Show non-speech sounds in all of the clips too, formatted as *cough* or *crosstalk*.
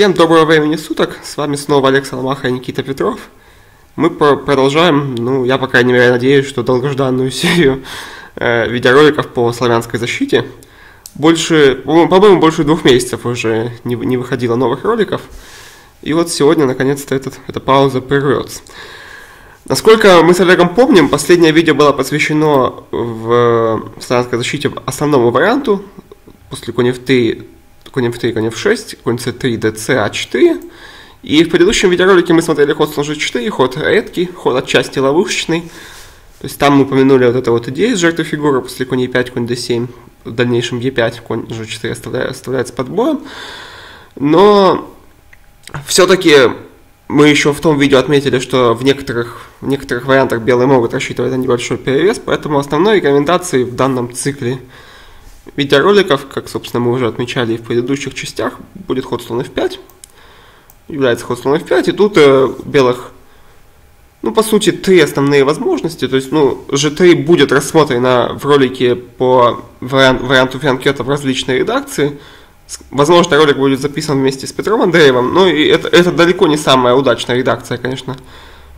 Всем доброго времени суток, с вами снова Олег Соломаха и Никита Петров. Мы продолжаем, ну, я, по крайней мере, надеюсь, что долгожданную *laughs* серию э, видеороликов по славянской защите. Больше, по-моему, больше двух месяцев уже не, не выходило новых роликов. И вот сегодня, наконец-то, этот, эта пауза прервется. Насколько мы с Олегом помним, последнее видео было посвящено в славянской защите основному варианту, после конев 3 конь f3, конь f6, конь c3, dc, a4. И в предыдущем видеоролике мы смотрели ход слон g4, ход редкий, ход отчасти ловушечный. То есть там мы упомянули вот эту вот идею с жертвой фигуры, после конь e5, конь d7, в дальнейшем e5, конь g4 оставляется, оставляется под боем. Но все-таки мы еще в том видео отметили, что в некоторых, в некоторых вариантах белые могут рассчитывать на небольшой перевес, поэтому основной рекомендацией в данном цикле видеороликов, как, собственно, мы уже отмечали в предыдущих частях, будет слон f5. Является слон f5, и тут э, белых, ну, по сути, три основные возможности. То есть, ну, g3 будет рассмотрено в ролике по вариан- варианту Фианкета в различной редакции. Возможно, ролик будет записан вместе с Петром Андреевым, но и это, это далеко не самая удачная редакция, конечно,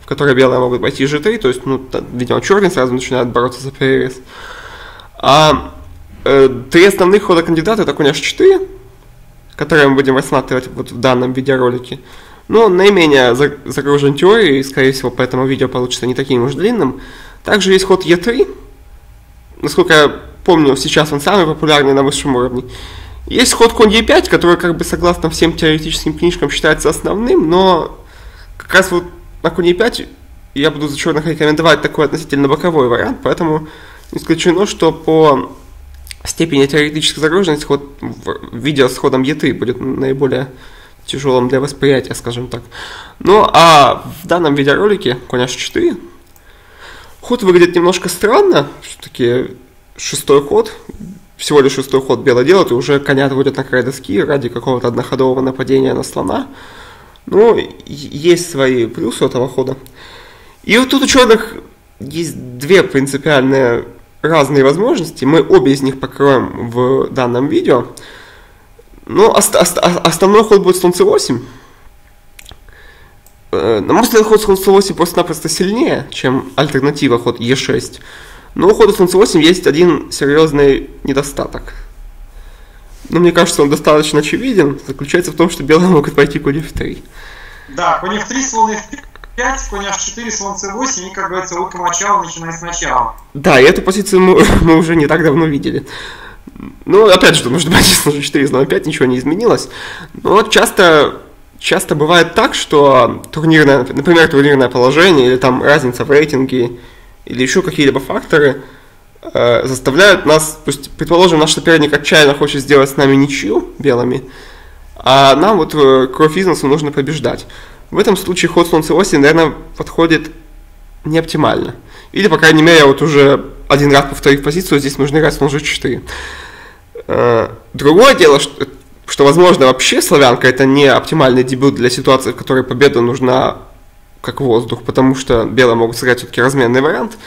в которой белые могут пойти g3, то есть, ну, видимо, черный сразу начинает бороться за перевес. А три основных хода кандидата это конь h4, которые мы будем рассматривать вот в данном видеоролике. Но наименее загружен теорией, и, скорее всего, поэтому видео получится не таким уж длинным. Также есть ход e3. Насколько я помню, сейчас он самый популярный на высшем уровне. Есть ход конь e5, который, как бы, согласно всем теоретическим книжкам, считается основным, но как раз вот на конь e5 я буду за черных рекомендовать такой относительно боковой вариант, поэтому исключено, что по степени теоретической загруженности ход видео с ходом E3 будет наиболее тяжелым для восприятия, скажем так. Ну, а в данном видеоролике конь h4 ход выглядит немножко странно, все-таки шестой ход, всего лишь шестой ход бело делают, и уже коня отводят на край доски ради какого-то одноходового нападения на слона. Ну, есть свои плюсы этого хода. И вот тут у черных есть две принципиальные разные возможности, мы обе из них покроем в данном видео. Но ост- ост- основной ход будет слон c8. Э, на мой взгляд, ход слон c8 просто-напросто сильнее, чем альтернатива ход e6. Но у хода слон c8 есть один серьезный недостаток. Но мне кажется, он достаточно очевиден. Заключается в том, что белые могут пойти конь f3. Да, конь f3, слон f5 5, конь h4, слон c8 и, как говорится, лука мочала, начиная сначала. Да, и эту позицию мы, *laughs* мы уже не так давно видели. Ну, опять же, нужно брать слон g4, слон 5, ничего не изменилось. Но часто, часто бывает так, что турнирное, например, турнирное положение или там разница в рейтинге или еще какие-либо факторы э, заставляют нас, пусть, предположим, наш соперник отчаянно хочет сделать с нами ничью белыми, а нам вот э, кровь нужно побеждать. В этом случае ход слон c8, наверное, подходит не оптимально. Или, по крайней мере, вот уже один раз повторив позицию, здесь нужно играть слон g4. Э, другое дело, что, что, возможно, вообще славянка это не оптимальный дебют для ситуации, в которой победа нужна как воздух, потому что белые могут сыграть все-таки разменный вариант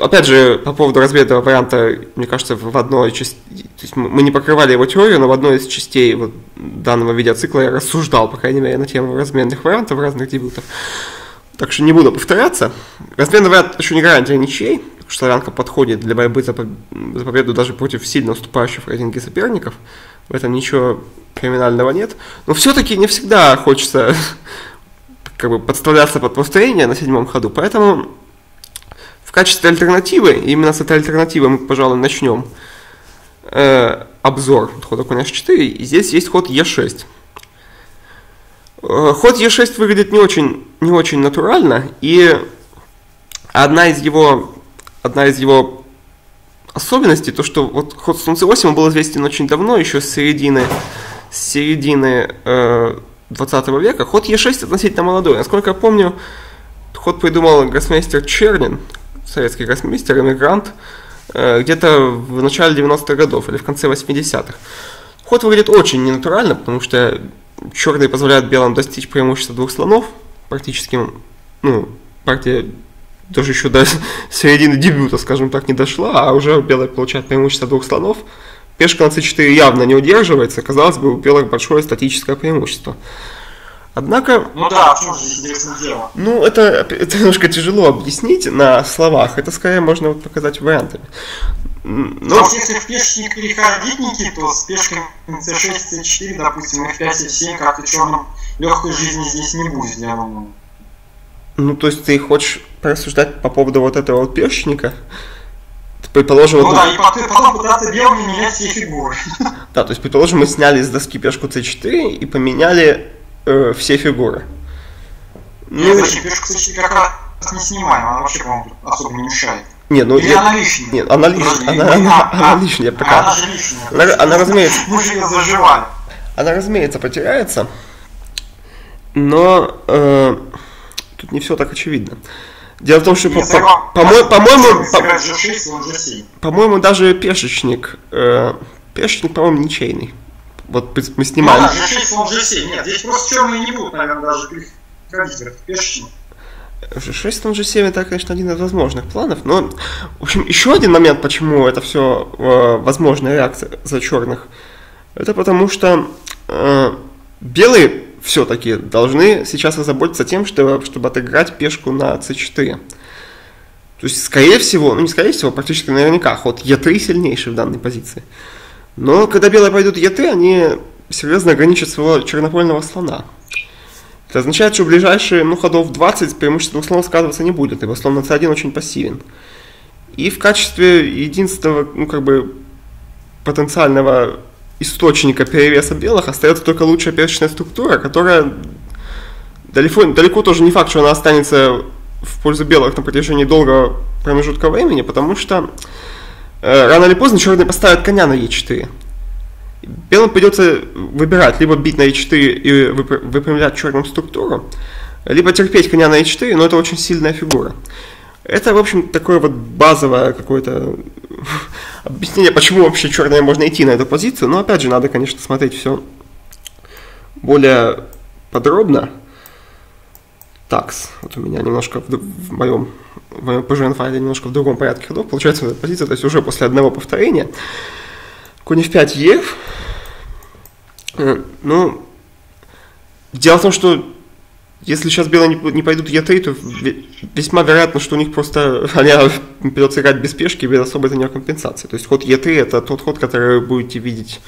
опять же, по поводу разбитого варианта, мне кажется, в одной части, то есть мы не покрывали его теорию, но в одной из частей вот данного видеоцикла я рассуждал, по крайней мере, на тему разменных вариантов разных дебютов. Так что не буду повторяться. Разменный вариант еще не гарантия ничей. Славянка подходит для борьбы за, за победу даже против сильно уступающих в рейтинге соперников. В этом ничего криминального нет. Но все-таки не всегда хочется *laughs* как бы подставляться под повторение на седьмом ходу. Поэтому в качестве альтернативы, именно с этой альтернативы мы, пожалуй, начнем э, обзор хода коня h4. И здесь есть ход e6. Э, ход e6 выглядит не очень, не очень натурально, и одна из его, одна из его особенностей, то что вот ход слон c8 был известен очень давно, еще с середины, с середины э, 20 века. Ход e6 относительно молодой. Насколько я помню, ход придумал гроссмейстер Чернин, советский гроссмейстер, иммигрант, э, где-то в начале 90-х годов или в конце 80-х. Ход выглядит очень ненатурально, потому что черные позволяют белым достичь преимущества двух слонов, практически, ну, партия даже еще до *laughs* середины дебюта, скажем так, не дошла, а уже белые получают преимущество двух слонов, пешка на c4 явно не удерживается, казалось бы, у белых большое статическое преимущество. Однако... Ну да, в чем же интересное дело? Ну, это, это немножко тяжело объяснить на словах. Это скорее можно вот показать вариантами. Но... Потому что если в пешечник переходить, Никит, то с пешками c6, c4, допустим, f5, f7, как-то черным легкой жизни здесь не будет, я думаю. Ну, то есть ты хочешь порассуждать по поводу вот этого вот пешечника? Предположим, ну вот... да, и потом, потом пытаться белыми менять все фигуры. Да, то есть, предположим, мы сняли с доски пешку c4 и поменяли э, все фигуры. Ну, Нет, зачем? C4 как раз не снимаем, она вообще, по-моему, особо не мешает. Нет, ну, Или я... она лишняя? Нет, она лишняя. Она, она, она, она лишняя пока. Она же лишняя. Она, она, разумеется... Мы же ее заживали. Она, разумеется, потеряется. Но э, тут не все так очевидно. Дело в том, что, по, по, по, по-моему, по, по-моему, даже пешечник, э, пешечник, по-моему, ничейный. Вот мы снимали. Ну, да, G6, он G7. Нет, здесь просто черные не будут, наверное, даже переходить в пешечник. G6, он G7 это, конечно, один из возможных планов, но, в общем, еще один момент, почему это все э, возможная реакция за черных, это потому что э, белые все-таки должны сейчас озаботиться тем, что, чтобы отыграть пешку на c4. То есть, скорее всего, ну не скорее всего, практически наверняка, ход e3 сильнейший в данной позиции. Но когда белые пойдут e3, они серьезно ограничат своего чернопольного слона. Это означает, что в ближайшие ну, ходов 20 преимущество слонов сказываться не будет, ибо слон на c1 очень пассивен. И в качестве единственного, ну, как бы, потенциального источника перевеса белых остается только лучшая пешечная структура, которая далеко, далеко тоже не факт, что она останется в пользу белых на протяжении долгого промежутка времени, потому что рано или поздно черные поставят коня на e4. Белым придется выбирать, либо бить на e4 и выпрямлять черным структуру, либо терпеть коня на e4, но это очень сильная фигура. Это, в общем, такое вот базовое какое-то *laughs* объяснение, почему вообще черное можно идти на эту позицию. Но опять же, надо, конечно, смотреть все более подробно. Так, вот у меня немножко в, в моем в PGN файле немножко в другом порядке ходов. Получается, эта позиция, то есть уже после одного повторения. Конь f5 ев. Э, ну, дело в том, что если сейчас белые не, пойдут Е3, то весьма вероятно, что у них просто *laughs* они придется играть без пешки, без особой за нее компенсации. То есть ход Е3 это тот ход, который вы будете видеть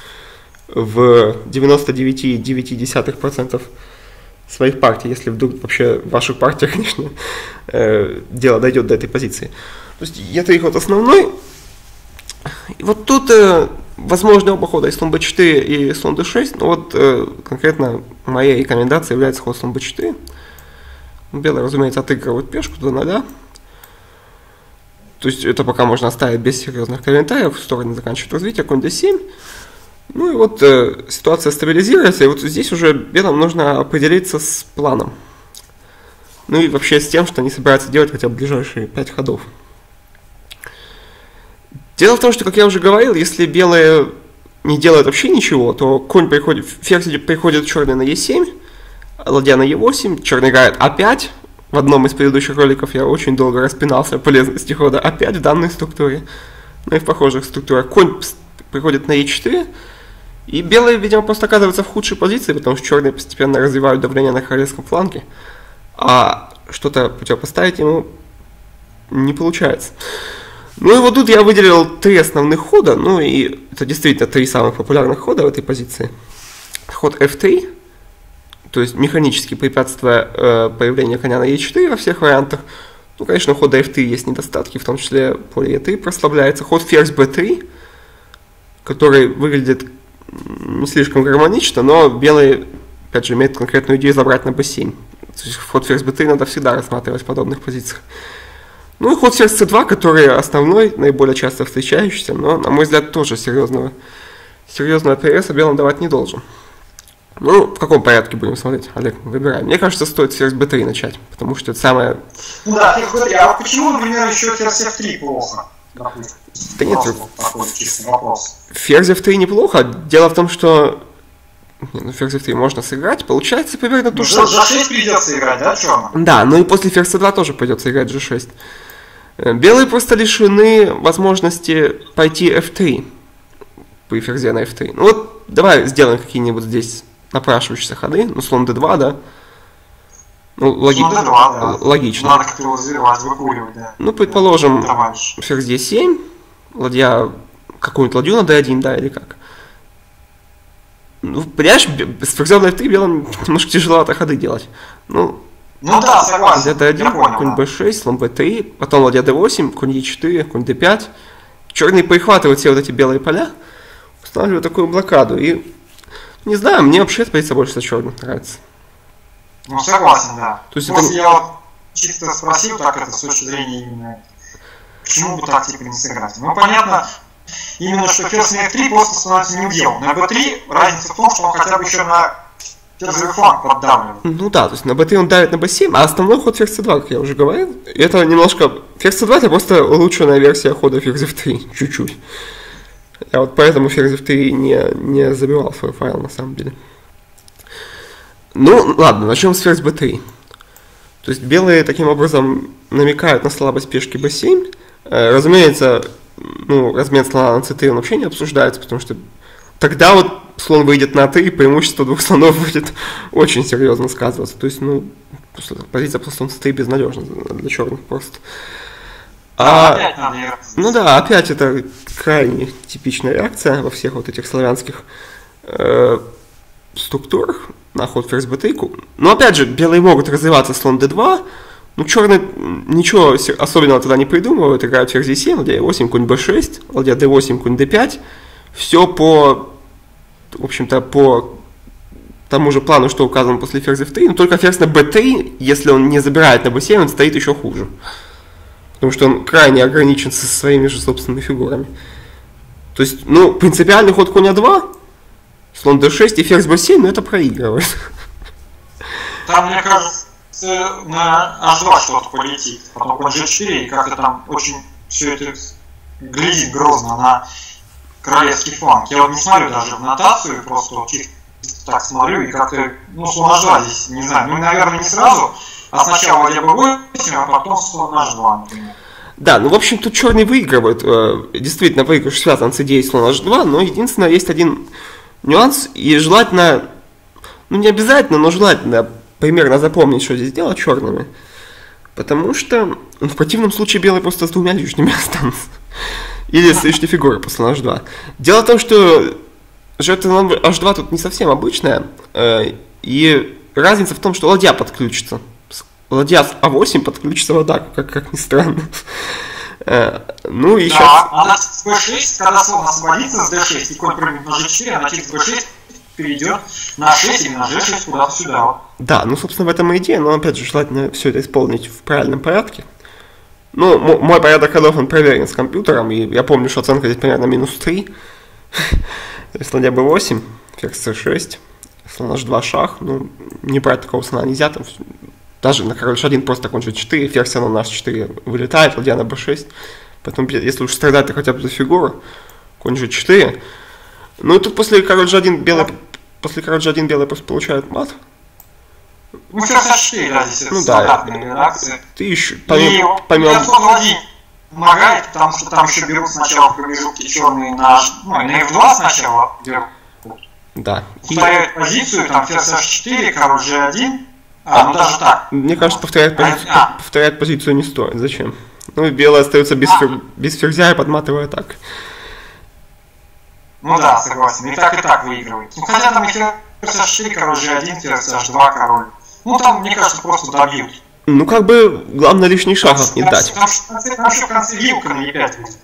в 99,9% своих партий, если вдруг вообще в ваших партиях, *laughs* конечно, э, дело дойдет до этой позиции. То есть Е3 ход основной. И вот тут э, возможны оба хода, и слон b4, и слон d6, но вот э, конкретно моя рекомендация является ход слон b4. Белый, разумеется, отыгрывает пешку до 0. То есть это пока можно оставить без серьезных комментариев, стороны заканчивают развитие, конь d7. Ну и вот э, ситуация стабилизируется, и вот здесь уже белым нужно определиться с планом. Ну и вообще с тем, что они собираются делать хотя бы ближайшие 5 ходов. Дело в том, что, как я уже говорил, если белые не делают вообще ничего, то конь приходит, ферзь приходит черный на e7, ладья на e8, черный играет a5. В одном из предыдущих роликов я очень долго распинался о полезности хода a5 в данной структуре. Ну и в похожих структурах. Конь приходит на e4, и белые, видимо, просто оказываются в худшей позиции, потому что черные постепенно развивают давление на королевском фланге, а что-то противопоставить ему не получается. Ну и вот тут я выделил три основных хода, ну и это действительно три самых популярных хода в этой позиции. Ход f3, то есть механически препятствуя э, появлению коня на e4 во всех вариантах. Ну, конечно, у хода f3 есть недостатки, в том числе поле e3 прослабляется. Ход ферзь b3, который выглядит не слишком гармонично, но белый, опять же, имеет конкретную идею забрать на b7. То есть ход ферзь b3 надо всегда рассматривать в подобных позициях. Ну и ход ферзь c2, который основной, наиболее часто встречающийся, но, на мой взгляд, тоже серьезного, серьезного переса белым давать не должен. Ну, в каком порядке будем смотреть, Олег, выбираем. Мне кажется, стоит ферзь b3 начать, потому что это самое... Ну да, ферзь b3, а почему, например, еще ферзь f3 плохо? Допустим. Да нет, такой чистый вопрос. Ферзь f3 неплохо. Дело в том, что ну, ферзь f3 можно сыграть, получается примерно то же самое. g6 придется играть, да, черным? Да, ну и после ферзь c2 тоже придется играть g6. Э, белые просто лишены возможности пойти f3. при ферзе на f3. Ну вот, давай сделаем какие-нибудь здесь напрашивающиеся ходы. Ну, слон d2, да? Ну, логи... Слон d2, да. логично. Надо как-то его развивать, выкуривать, да. Ну, предположим, Товарищ. ферзь d7, ладья, какую-нибудь ладью на d1, да, или как? Ну, понимаешь, с ферзем на f3 белым немножко тяжеловато ходы делать. Ну, Ну да, согласен. ладья d1, Я понял, конь да. b6, слон b3, потом ладья d8, конь e4, конь d5. Черные перехватывают все вот эти белые поля, устанавливают такую блокаду. И, не знаю, мне вообще позиция больше за черных нравится. Ну, согласен, да. То есть Просто это- я вот чисто спросил, так это с точки зрения именно почему бы так типа не сыграть. Ну, понятно, именно что ферзь на f3 просто становится неуделом. На b3 разница в том, что он хотя бы еще на ферзевый фланг поддавливает. Ну да, то есть на b3 он давит на b7, а основной ход ферзь c2, как я уже говорил. Это немножко... Ферзь c2 это просто улучшенная версия хода ферзь f3, *laughs* чуть-чуть. Я вот поэтому ферзь f3 не, не забивал свой файл на самом деле. Ну, ладно, начнем с ферзь b3. То есть белые таким образом намекают на слабость пешки b7. Э, разумеется, ну, размен слона на c3 он вообще не обсуждается, потому что тогда вот слон выйдет на 3, преимущество двух слонов *laughs* будет очень серьезно сказываться. То есть, ну, позиция по слон c3 безнадежна для черных просто. А, опять надо играть. ну да, опять это крайне типичная реакция во всех вот этих славянских э, структурах на ферзь b3. Но опять же, белые могут развиваться слон d2, ну черные ничего особенного тогда не придумывают, играют ферзь e7, ладья e8, конь b6, ладья d8, конь d5. Все по, в общем-то, по тому же плану, что указано после ферзя f3, но только ферзь на b3, если он не забирает на b7, он стоит еще хуже. Потому что он крайне ограничен со своими же собственными фигурами. То есть, ну, принципиальный ход коня 2, слон d6 и ферзь b7, ну это проигрывает. Там, мне кажется, на H2 что-то полетит. Потом конь G4, и как-то там очень все это глядит грозно на королевский фланг. Я вот не смотрю даже в нотацию, просто вот чисто так смотрю, и как-то, ну, слон H2 здесь, не знаю, ну, наверное, не сразу, а сначала ладья B8, а потом слон H2, например. Да, ну, в общем, тут черный выигрывает. Э, Действительно, выигрыш связан с идеей слона h2, но единственное, есть один нюанс, и желательно, ну, не обязательно, но желательно примерно запомнить, что здесь делать черными. Потому что ну, в противном случае белые просто с двумя лишними *laughs* останутся. Или с лишней фигурой по слону h2. Дело в том, что жертва слона h2 тут не совсем обычная, э, и разница в том, что ладья подключится. Ладья с А8 подключится в атаку, как, как ни странно. Э, Ну и Да, сейчас... она с B6, когда слон освободится с D6, и конь прыгнет на G4, она через B6 перейдет на 6 или на G6 куда-то сюда. Да, ну, собственно, в этом и идея, но, опять же, желательно все это исполнить в правильном порядке. Ну, мой порядок ходов, он проверен с компьютером, и я помню, что оценка здесь примерно минус 3. То есть ладья b8, ферзь c6, слон h2 шах, ну, не брать такого слона нельзя, там даже на король h1 просто конь g4, ферзь на h4 вылетает, ладья на b6. Поэтому, если уж страдать, то хотя бы за фигуру, конь g4. Ну, и тут после король g1 белый, после король g1 белый просто получает мат. Ну, ферзь H4, да, здесь это Ну да, реакция. Ты еще, И помимо, помимо- слон 1 помогает, потому что там еще берут сначала в промежутке черные на, ну, на F2 сначала берут. да. И, Устраивают позицию, там ферзь H4, король G1. А, ну даже так. мне кажется, повторять, пози- А. повторять позицию не стоит. Зачем? Ну, и белый остается без, фер- без ферзя и подматывая так. Ну да, согласен. И так, и так выигрывает. Ну хотя там и ферзь H4, король G1, ферзь H2, король. Ну там, мне кажется, просто добьют. Ну, как бы, главное лишний шагов не Там- дать. Там, конце- там еще в конце вилка на E5 будет.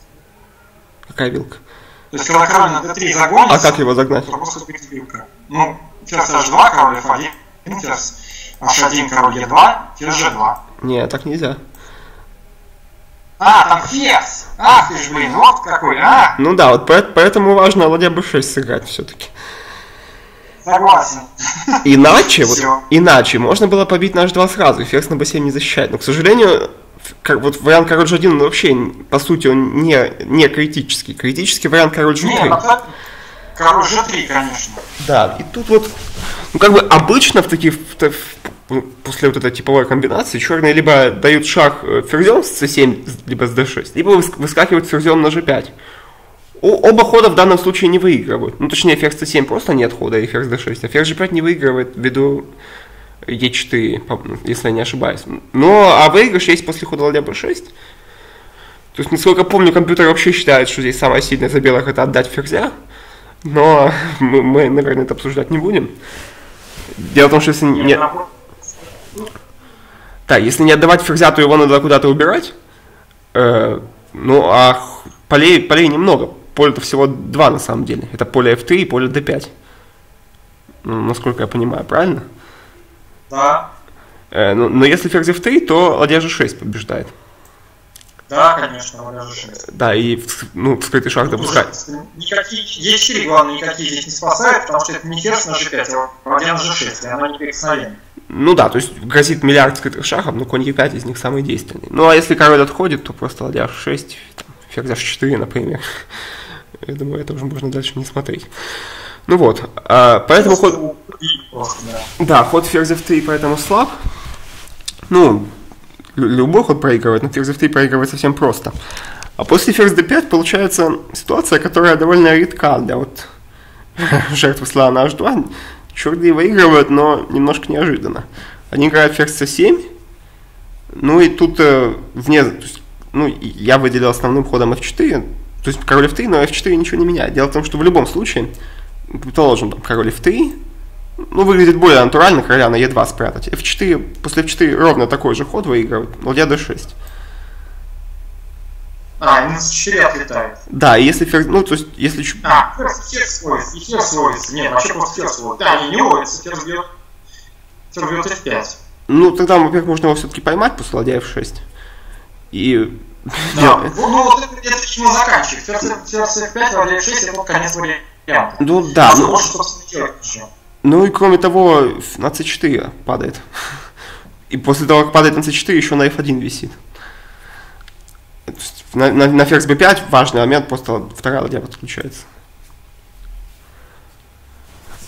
Какая вилка? То есть, когда король на D3 загонится, А как его загнать? то просто будет вилка. Ну, ферзь H2, король F1, ферзь H1, король E2, ферзь G2. Не, так нельзя. А, там ферзь! Ах ты ж, блин, вот какой, а! Ну да, вот поэт- поэтому важно ладья b6 сыграть все-таки. Согласен. Иначе, вот, иначе можно было побить на h2 сразу, и ферзь на b7 не защищает. Но, к сожалению, как, вот вариант король g1 он вообще, по сути, он не, не критический. Критический вариант король Не, g3. ну, король G3, конечно. Да, и тут вот, ну как бы обычно в таких, в в- ну, после вот этой типовой комбинации, черные либо дают шаг э, ферзем с c7, либо с d6, либо выс- выскакивают ферзем на g5. оба хода в данном случае не выигрывают. Ну, точнее, ферзь c7 просто нет хода, и ферзь d6, а ферзь g5 не выигрывает ввиду e4, если я не ошибаюсь. Но, а выигрыш есть после хода ладья b6. То есть, насколько помню, компьютер вообще считает, что здесь самое сильное за белых это отдать ферзя. Но *laughs* мы, мы, наверное, это обсуждать не будем. Дело в том, что если не... Да, если не отдавать ферзя, то его надо куда-то убирать. Э, ну, а полей, полей немного. Поле-то всего два на самом деле. Это поле f3 и поле d5. Ну, насколько я понимаю, правильно? Да. Э, но, но если ферзь f3, то ладья g6 побеждает. Да, конечно, ладья g6. Да, и ну, в скрытый шаг ну, допускать. Никакие, e4, главное, никакие здесь не спасают, потому что это не ферзь на g5, а ладья на g6, и оно не прикосновение. Ну да, то есть грозит миллиард скрытых шахов, но конь e5 из них самый действенный. Ну а если король отходит, то просто ладья h6, ферзь h4, например. *laughs* Я думаю, это уже можно дальше не смотреть. Ну вот, а, поэтому ход... Да, ход ферзь f3 поэтому слаб. Ну, любой ход проигрывает, но ферзь f3 проигрывает совсем просто. А после ферзь d5 получается ситуация, которая довольно редка для вот *laughs* жертвы слона h2. Черные выигрывают, но немножко неожиданно. Они играют ферзь c7, ну и тут э, вне, есть, ну, я выделил основным ходом f4, то есть король f3, но f4 ничего не меняет. Дело в том, что в любом случае, предположим, там, король f3, ну, выглядит более натурально короля на e2 спрятать. f4, после f4 ровно такой же ход выигрывает, ладья d6. А, именно с 4 отлетает. Да, и если ферзь, ну, то есть, если... А, ферзь, ферзь сводится, и ферзь сводится. Нет, вообще просто ферзь сводится. Да, не, не водится, ферзь бьет, ферзь бьет f5. Ну, тогда, во-первых, можно его все-таки поймать после ладья f6. И да. *laughs* Ну, ну вот это, это чему заканчивает. Ферзь F5, ладья F6 это конец варианта. Ну да. Ну, может, собственно, ну и кроме того, на c4 падает. И после того, как падает на c4, еще на f1 висит. На, на, на ферзь b5 важный момент, просто вторая ладья подключается.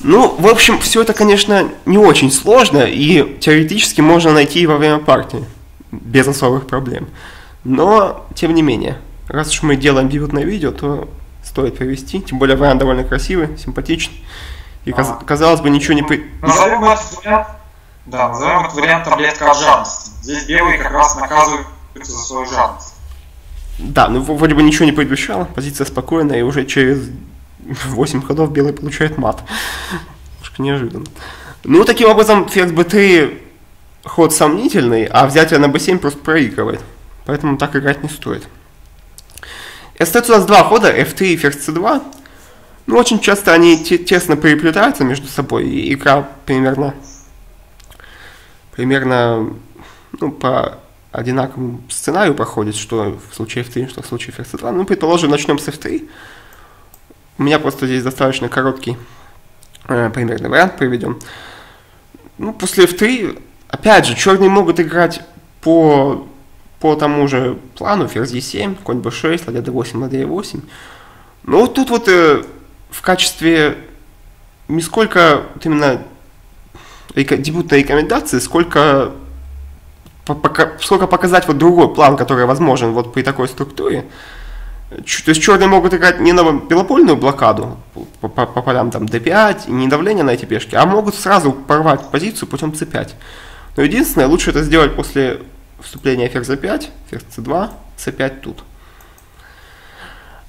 Ну, в общем, все это, конечно, не очень сложно, и теоретически можно найти во время партии, без особых проблем. Но, тем не менее, раз уж мы делаем дебютное видео, то стоит провести. Тем более вариант довольно красивый, симпатичный. И а. казалось бы, ничего не... Назовем этот вариант, да, назовем этот вариант таблетка от жадности. Здесь белые как раз наказываются за свою жадность. Да, ну вроде бы ничего не предвещало, позиция спокойная, и уже через 8 ходов белый получает мат. Немножко неожиданно. Ну, таким образом, ферзь b3 ход сомнительный, а взятие на b7 просто проигрывает. Поэтому так играть не стоит. И остается у нас два хода, f3 и ферзь c2. Ну, очень часто они тесно переплетаются между собой, и игра примерно, примерно ну, по одинаковому сценарию проходит, что в случае f3, что в случае ферзь c2. Ну, предположим, начнем с f3. У меня просто здесь достаточно короткий э, примерный вариант приведем. Ну, после f3, опять же, черные могут играть по по тому же плану ферзь e7, конь b6, ладья d8, ладья e8. Но вот тут вот э, в качестве не сколько именно дебютной рекомендации, сколько, сколько показать вот другой план, который возможен вот при такой структуре. То есть черные могут играть не на белопольную блокаду по, по, по полям там d5, не давление на эти пешки, а могут сразу порвать позицию путем c5. Но единственное, лучше это сделать после вступление ферзь c5, ферзь c2, c5 тут.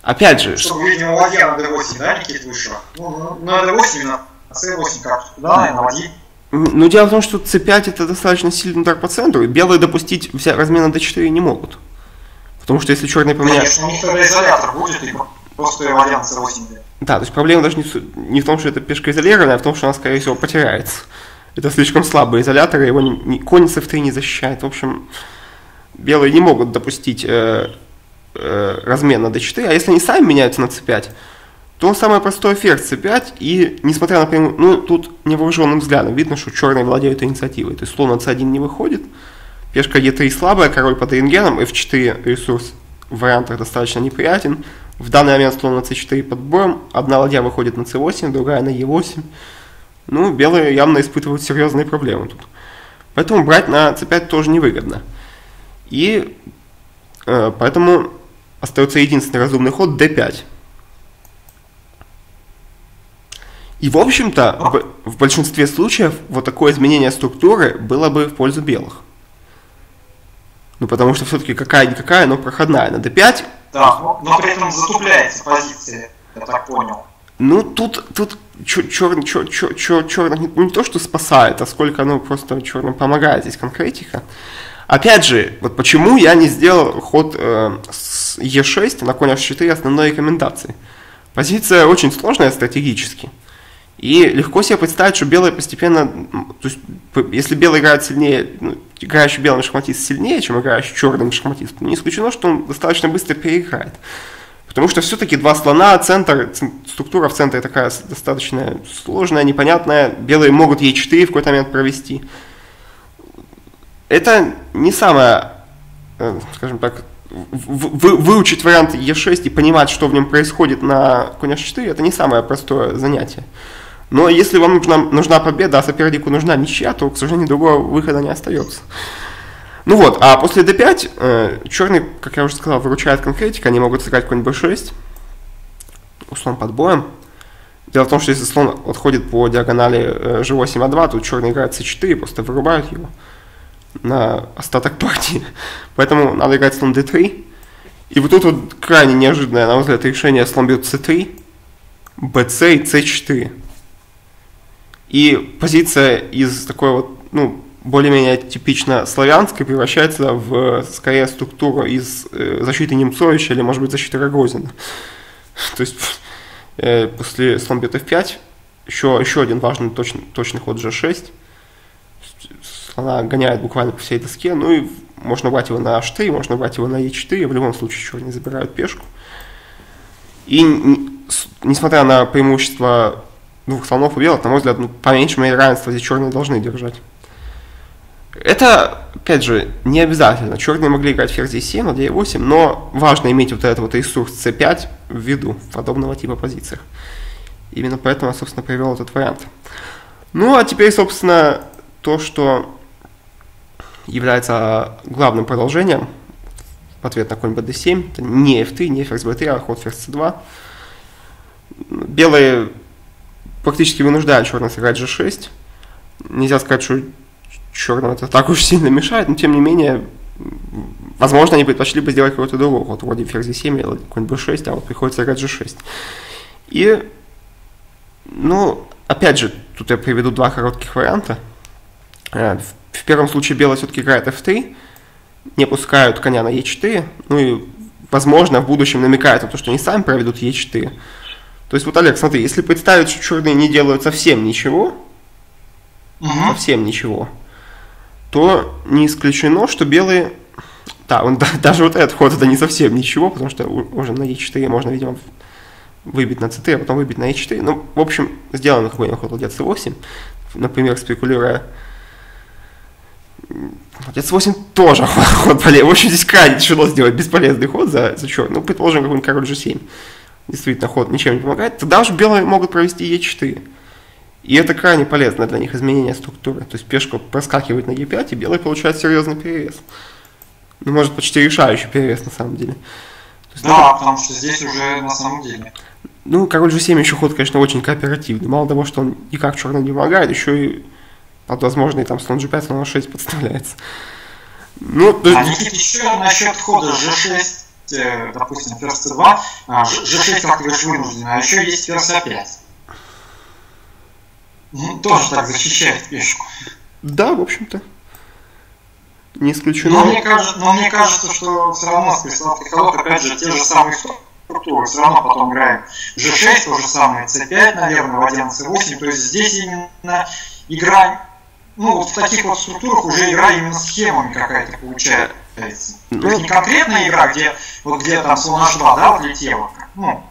Опять же... Чтобы, видимо, ладья на d8, да, Никит, вышла? Ну, на d8 на c8 как? Да, на ладьи. Ну, дело в том, что c5 это достаточно сильный удар по центру, и белые допустить вся размена d4 не могут. Потому что если черные поменяют... Конечно, у них тогда изолятор будет, и просто на c8. Да, то есть проблема даже не в, не в том, что эта пешка изолированная, а в том, что она, скорее всего, потеряется. Это слишком слабый изолятор, его не, не, конь с f3 не защищает. В общем, белые не могут допустить э, э, размен на d4, а если они сами меняются на c5, то самое простое ферзь c5, и несмотря на прям, ну, тут невооруженным взглядом видно, что черные владеют инициативой, то есть слон на c1 не выходит, пешка e3 слабая, король под рентгеном, f4 ресурс в вариантах достаточно неприятен, в данный момент слон на c4 под боем, одна ладья выходит на c8, другая на e8, ну, белые явно испытывают серьезные проблемы тут. Поэтому брать на c5 тоже невыгодно. И э, поэтому остается единственный разумный ход d5. И, в общем-то, в, в большинстве случаев вот такое изменение структуры было бы в пользу белых. Ну, потому что все-таки какая-никакая, но проходная на d5. Да, но, но при этом затупляется позиция, я так понял. Ну, тут, тут чер, чер, чер, чер, чер, не, не то, что спасает, а сколько оно просто черным помогает здесь конкретика. Опять же, вот почему я не сделал ход э, с Е6 на конь H4 основной рекомендации. Позиция очень сложная стратегически. И легко себе представить, что белые постепенно, то есть, если белый играет сильнее, ну, играющий белым шахматист сильнее, чем играющий черным шахматист, не исключено, что он достаточно быстро переиграет. Потому что все-таки два слона, центр, структура в центре такая достаточно сложная, непонятная. Белые могут Е4 в какой-то момент провести. Это не самое, э, скажем так, вы, выучить вариант Е6 и понимать, что в нем происходит на конь H4, это не самое простое занятие. Но если вам нужна, нужна победа, а сопернику нужна ничья, то, к сожалению, другого выхода не остается. Ну вот, а после d5 э, черный, как я уже сказал, выручает конкретика, они могут сыграть какой-нибудь b6, слон под боем. Дело в том, что если слон отходит по диагонали э, g8, a2, то черный играет c4, просто вырубают его на остаток партии. *laughs* Поэтому надо играть слон d3. И вот тут вот крайне неожиданное, на мой взгляд, решение слон бьет c3, bc и c4. И позиция из такой вот, ну, более-менее типично славянской превращается в, скорее, структуру из э, защиты Немцовича или, может быть, защиты Рогозина. *laughs* То есть э, после слон бьет f5 еще, еще один важный точный, точный ход g6. Слона гоняет буквально по всей доске. Ну и можно брать его на h3, можно брать его на e4. В любом случае черные забирают пешку. И несмотря на преимущество двух слонов у белых, на мой взгляд, ну, по меньшей мере равенство здесь черные должны держать. Это, опять же, не обязательно. Черные могли играть ферзь d7, ладья e8, но важно иметь вот этот вот ресурс c5 в виду в подобного типа позициях. Именно поэтому я, собственно, привел этот вариант. Ну, а теперь, собственно, то, что является главным продолжением в ответ на конь bd7, это не f3, не ферзь b3, а ход ферзь c2. Белые практически вынуждают черных сыграть g6. Нельзя сказать, что черным это так уж сильно мешает, но тем не менее, возможно, они предпочли бы сделать какой-то другой ход, вроде ферзь 7 или какой-нибудь b6, а вот приходится играть g6. И, ну, опять же, тут я приведу два коротких варианта. В первом случае белый все-таки играет f3, не пускают коня на e4, ну и, возможно, в будущем намекают на то, что они сами проведут e4. То есть, вот, Олег, смотри, если представить, что черные не делают совсем ничего, угу. совсем ничего, то не исключено, что белые... Да, он, *laughs* даже вот этот ход это не совсем ничего, потому что уже на e4 можно, видимо, выбить на c3, а потом выбить на e4. Ну, в общем, сделано какой-нибудь ход ладья c8, например, спекулируя Ладья c8 тоже *laughs* ход, ход более. В общем, здесь крайне тяжело сделать бесполезный ход за, за черт. Ну, предположим, какой-нибудь король g7. Действительно, ход ничем не помогает. Тогда уже белые могут провести e4. И это крайне полезно для них изменение структуры. То есть пешка проскакивает на e5, и белый получает серьезный перевес. Ну, может, почти решающий перевес на самом деле. Есть, да, это... потому что здесь уже на самом деле. Ну, король g7 еще ход, конечно, очень кооперативный. Мало того, что он никак черным не помогает, еще и под возможный там слон g5, слон h6 подставляется. Ну, то есть... А Никит, еще насчет хода g6, э, допустим, ферзь c2, g6 как говоришь вынужденно, а еще есть ферзь a5. Ну, тоже так защищает пешку. Да, в общем-то. Не исключено. Но мне кажется, но мне кажется что все равно с персональных ходов, опять же, те же самые структуры, все равно потом играем G6, то же самое, C5, наверное, в 11 8 то есть здесь именно игра, ну, вот в таких вот структурах уже игра именно схемами какая-то получается. Ну, то есть не конкретная игра, где вот где там слон H2, да, вот летела, ну,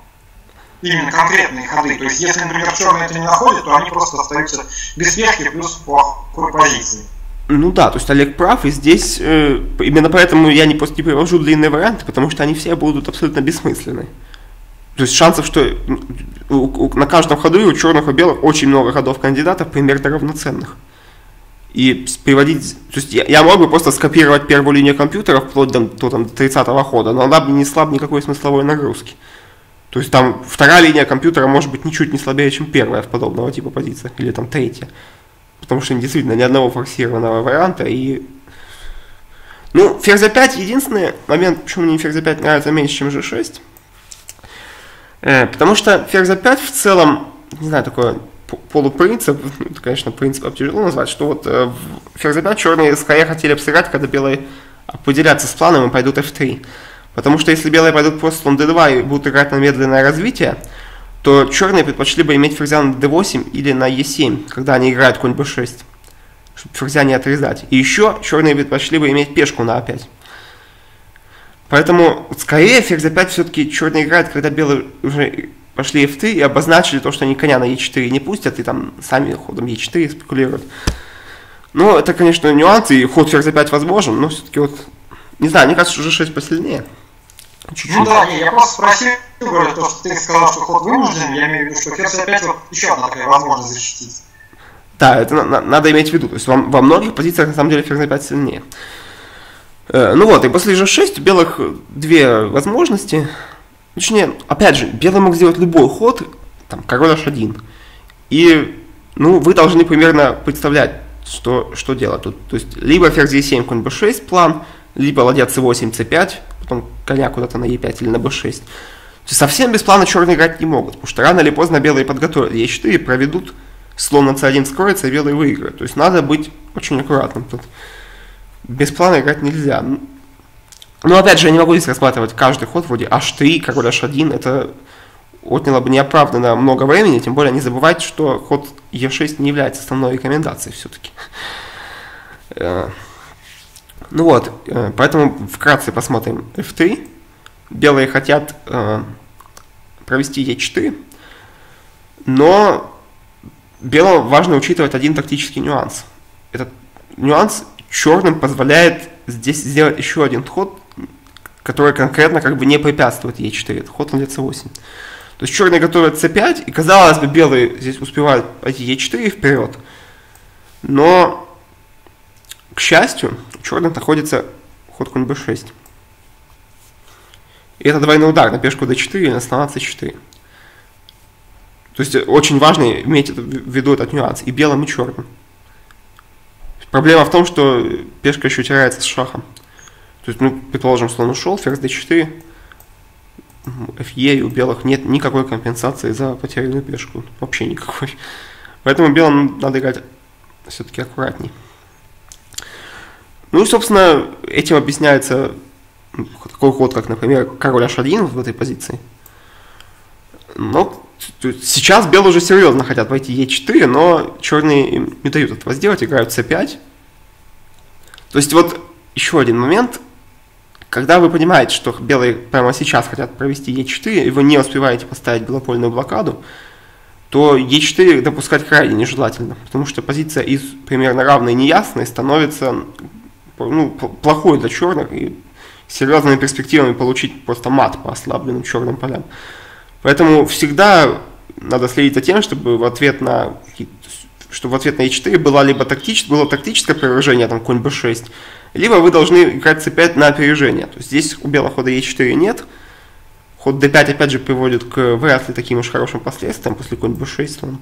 именно конкретные ходы. То есть, если, например, черные это не находят, то они просто остаются без пешки плюс плохой позиции. Ну да, то есть Олег прав, и здесь э, именно поэтому я не просто не привожу длинные варианты, потому что они все будут абсолютно бессмысленны. То есть шансов, что у, у, на каждом ходу у черных и белых очень много ходов кандидатов примерно равноценных. И приводить, то есть я, я мог бы просто скопировать первую линию компьютера вплоть до, до там, 30-го хода, но она бы не несла никакой смысловой нагрузки. То есть там вторая линия компьютера может быть ничуть не слабее, чем первая в подобного типа позиции, или там третья. Потому что действительно ни одного форсированного варианта и ну, ферзь 5 единственный момент, почему мне ферзь 5 нравится меньше, чем g6. Э, потому что ферзь 5 в целом, не знаю, такой полупринцип, это, конечно, принцип тяжело назвать, что вот э, ферзь 5 черные скорее хотели обсыграть, когда белые определятся с планом и пойдут f3. Потому что если белые пойдут просто слон d2 и будут играть на медленное развитие, то черные предпочли бы иметь ферзя на d8 или на e7, когда они играют конь b6 чтобы ферзя не отрезать. И еще черные предпочли бы иметь пешку на a5. Поэтому, скорее, ферзь a5 все-таки черные играют, когда белые уже пошли f3 и обозначили то, что они коня на e4 не пустят, и там сами ходом e4 спекулируют. Ну, это, конечно, нюансы, и ход ферзь a5 возможен, но все-таки вот, не знаю, мне кажется, что g6 посильнее. Чуть-чуть. Ну да, я просто спросил, говорю, то, что ты сказал, что ход вынужден, я имею в виду, что ферзь опять вот еще одна такая возможность защитить. Да, это на, надо иметь в виду. То есть во, во многих позициях на самом деле ферзь 5 сильнее. Э, ну вот, и после g6 у белых две возможности. Точнее, опять же, белый мог сделать любой ход, там, король h1. И, ну, вы должны примерно представлять, что, что делать тут. То есть, либо ферзь e7, конь b6 план, либо ладья c8, c5, потом коня куда-то на e5 или на b6. То есть, совсем без плана черные играть не могут, потому что рано или поздно белые подготовят e4 и проведут слон на c1 скроется, и белый выиграет. То есть надо быть очень аккуратным тут. Без плана играть нельзя. Но опять же, я не могу здесь рассматривать каждый ход вроде h3, король h1. Это отняло бы неоправданно много времени, тем более не забывайте, что ход e6 не является основной рекомендацией все-таки. Э, ну вот, э, поэтому вкратце посмотрим f3. Белые хотят э, провести e4, но белым важно учитывать один тактический нюанс. Этот нюанс черным позволяет здесь сделать еще один ход, который конкретно как бы не препятствует Е4. Это ход на c8. То есть черные готовят c5, и казалось бы, белые здесь успевают пойти Е4 вперед. Но, к счастью, у черных находится ход конь b6. И это двойной удар на пешку d4 и на слона c4. То есть очень важно иметь в виду этот нюанс и белым, и черным. Проблема в том, что пешка еще теряется с шахом. То есть, ну, предположим, слон ушел, ферзь d4, fe, и у белых нет никакой компенсации за потерянную пешку. Вообще никакой. Поэтому белым надо играть все-таки аккуратней. Ну и, собственно, этим объясняется такой ход, как, например, король h1 в этой позиции. Но Сейчас белые уже серьезно хотят войти Е4, но черные не дают этого сделать, играют С5. То есть вот еще один момент, когда вы понимаете, что белые прямо сейчас хотят провести Е4, и вы не успеваете поставить белопольную блокаду, то Е4 допускать крайне нежелательно, потому что позиция из примерно равной неясной становится ну, плохой для черных и серьезными перспективами получить просто мат по ослабленным черным полям. Поэтому всегда надо следить за тем, чтобы в ответ на чтобы в ответ на e4 было либо тактич, было тактическое опережение, там конь b6, либо вы должны играть c5 на опережение. То есть здесь у белого хода e4 нет. Ход d5 опять же приводит к вряд ли таким уж хорошим последствиям после конь b6, там,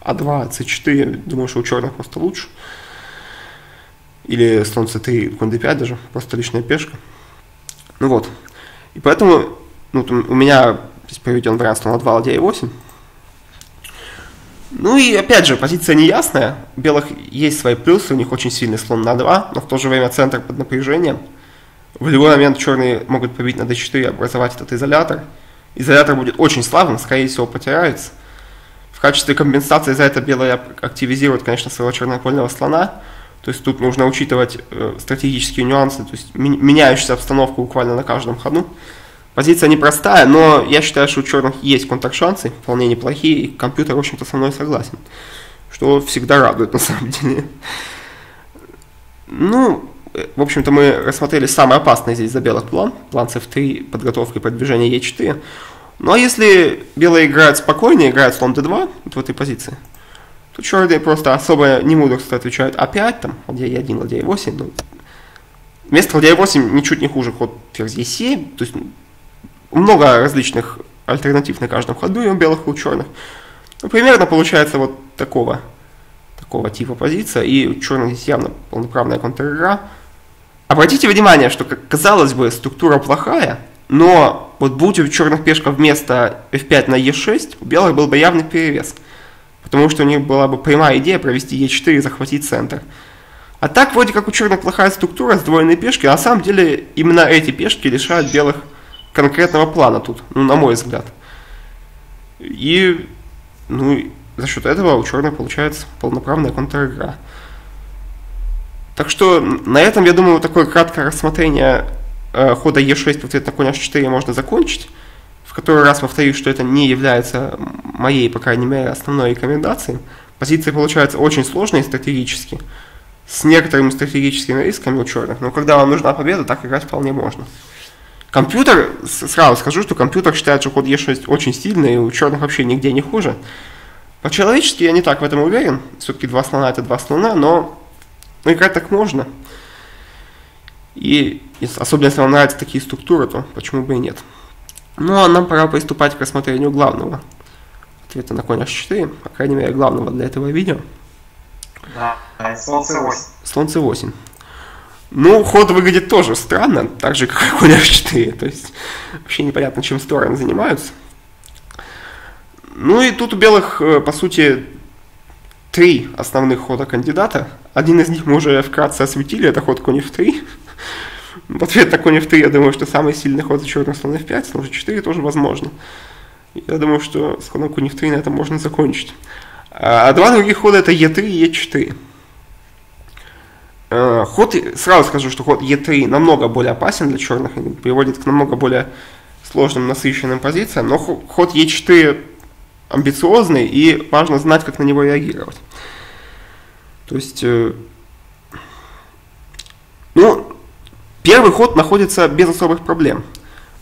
а2, c4, думаю, что у черных просто лучше. Или слон c3, конь d5 даже, просто лишняя пешка. Ну вот. И поэтому ну, у меня Здесь проведен вариант слона 2, ладья и 8. Ну и опять же, позиция неясная. У белых есть свои плюсы, у них очень сильный слон на 2, но в то же время центр под напряжением. В любой момент черные могут побить на d4 и образовать этот изолятор. Изолятор будет очень слабым, скорее всего, потеряется. В качестве компенсации за это белые активизируют, конечно, своего чернопольного слона. То есть тут нужно учитывать э, стратегические нюансы, то есть ми- меняющуюся обстановку буквально на каждом ходу. Позиция непростая, но я считаю, что у черных есть контршансы, вполне неплохие, и компьютер, в общем-то, со мной согласен. Что всегда радует, на самом деле. Ну, в общем-то, мы рассмотрели самый опасный здесь за белых план. План c3, подготовка и продвижение e4. Ну, а если белые играют спокойнее, играют слон d2, вот в этой позиции, то черные просто особо не мудрство отвечают а5, там, ладья e1, ладья e8. Ну, вместо ладья e8 ничуть не хуже ход ферзь e7, то есть много различных альтернатив на каждом ходу, и у белых, и у черных. Ну, примерно получается вот такого, такого типа позиция, и у черных здесь явно полноправная контр-игра. Обратите внимание, что, казалось бы, структура плохая, но вот будь у черных пешка вместо f5 на e6, у белых был бы явный перевес. Потому что у них была бы прямая идея провести e4 и захватить центр. А так, вроде как у черных плохая структура, сдвоенные пешки, а на самом деле именно эти пешки лишают белых конкретного плана тут, ну, на мой взгляд. И, ну, за счет этого у черных получается полноправная контр-игра. Так что на этом, я думаю, такое краткое рассмотрение э, хода Е6 в ответ на конь H4 можно закончить. В который раз повторюсь, что это не является моей, по крайней мере, основной рекомендацией. Позиции получаются очень сложные стратегически с некоторыми стратегическими рисками у черных, но когда вам нужна победа, так играть вполне можно. Компьютер, сразу скажу, что компьютер считает, что ход Е6 очень сильный, и у черных вообще нигде не хуже. По-человечески я не так в этом уверен, все-таки два слона это два слона, но ну, играть так можно. И особенно если вам нравятся такие структуры, то почему бы и нет. Ну а нам пора приступать к рассмотрению главного ответа на конь h4, по крайней мере главного для этого видео. Да, слон c8. Слон c8. Ну, ход выглядит тоже странно, так же, как *laughs* конь h4. То есть, вообще непонятно, чем стороны занимаются. Ну и тут у белых, э, по сути, три основных хода кандидата. Один из них мы уже вкратце осветили, это ход конь f3. В ответ на конь f3, я думаю, что самый сильный ход за черный слон f5, слон g4 тоже возможно. Я думаю, что слоном конь f3 на этом можно закончить. А два других хода это e3 и e4. Э, ход, сразу скажу, что ход e3 намного более опасен для черных приводит к намного более сложным, насыщенным позициям, но ход e4 амбициозный и важно знать, как на него реагировать. То есть, э, ну, первый ход находится без особых проблем,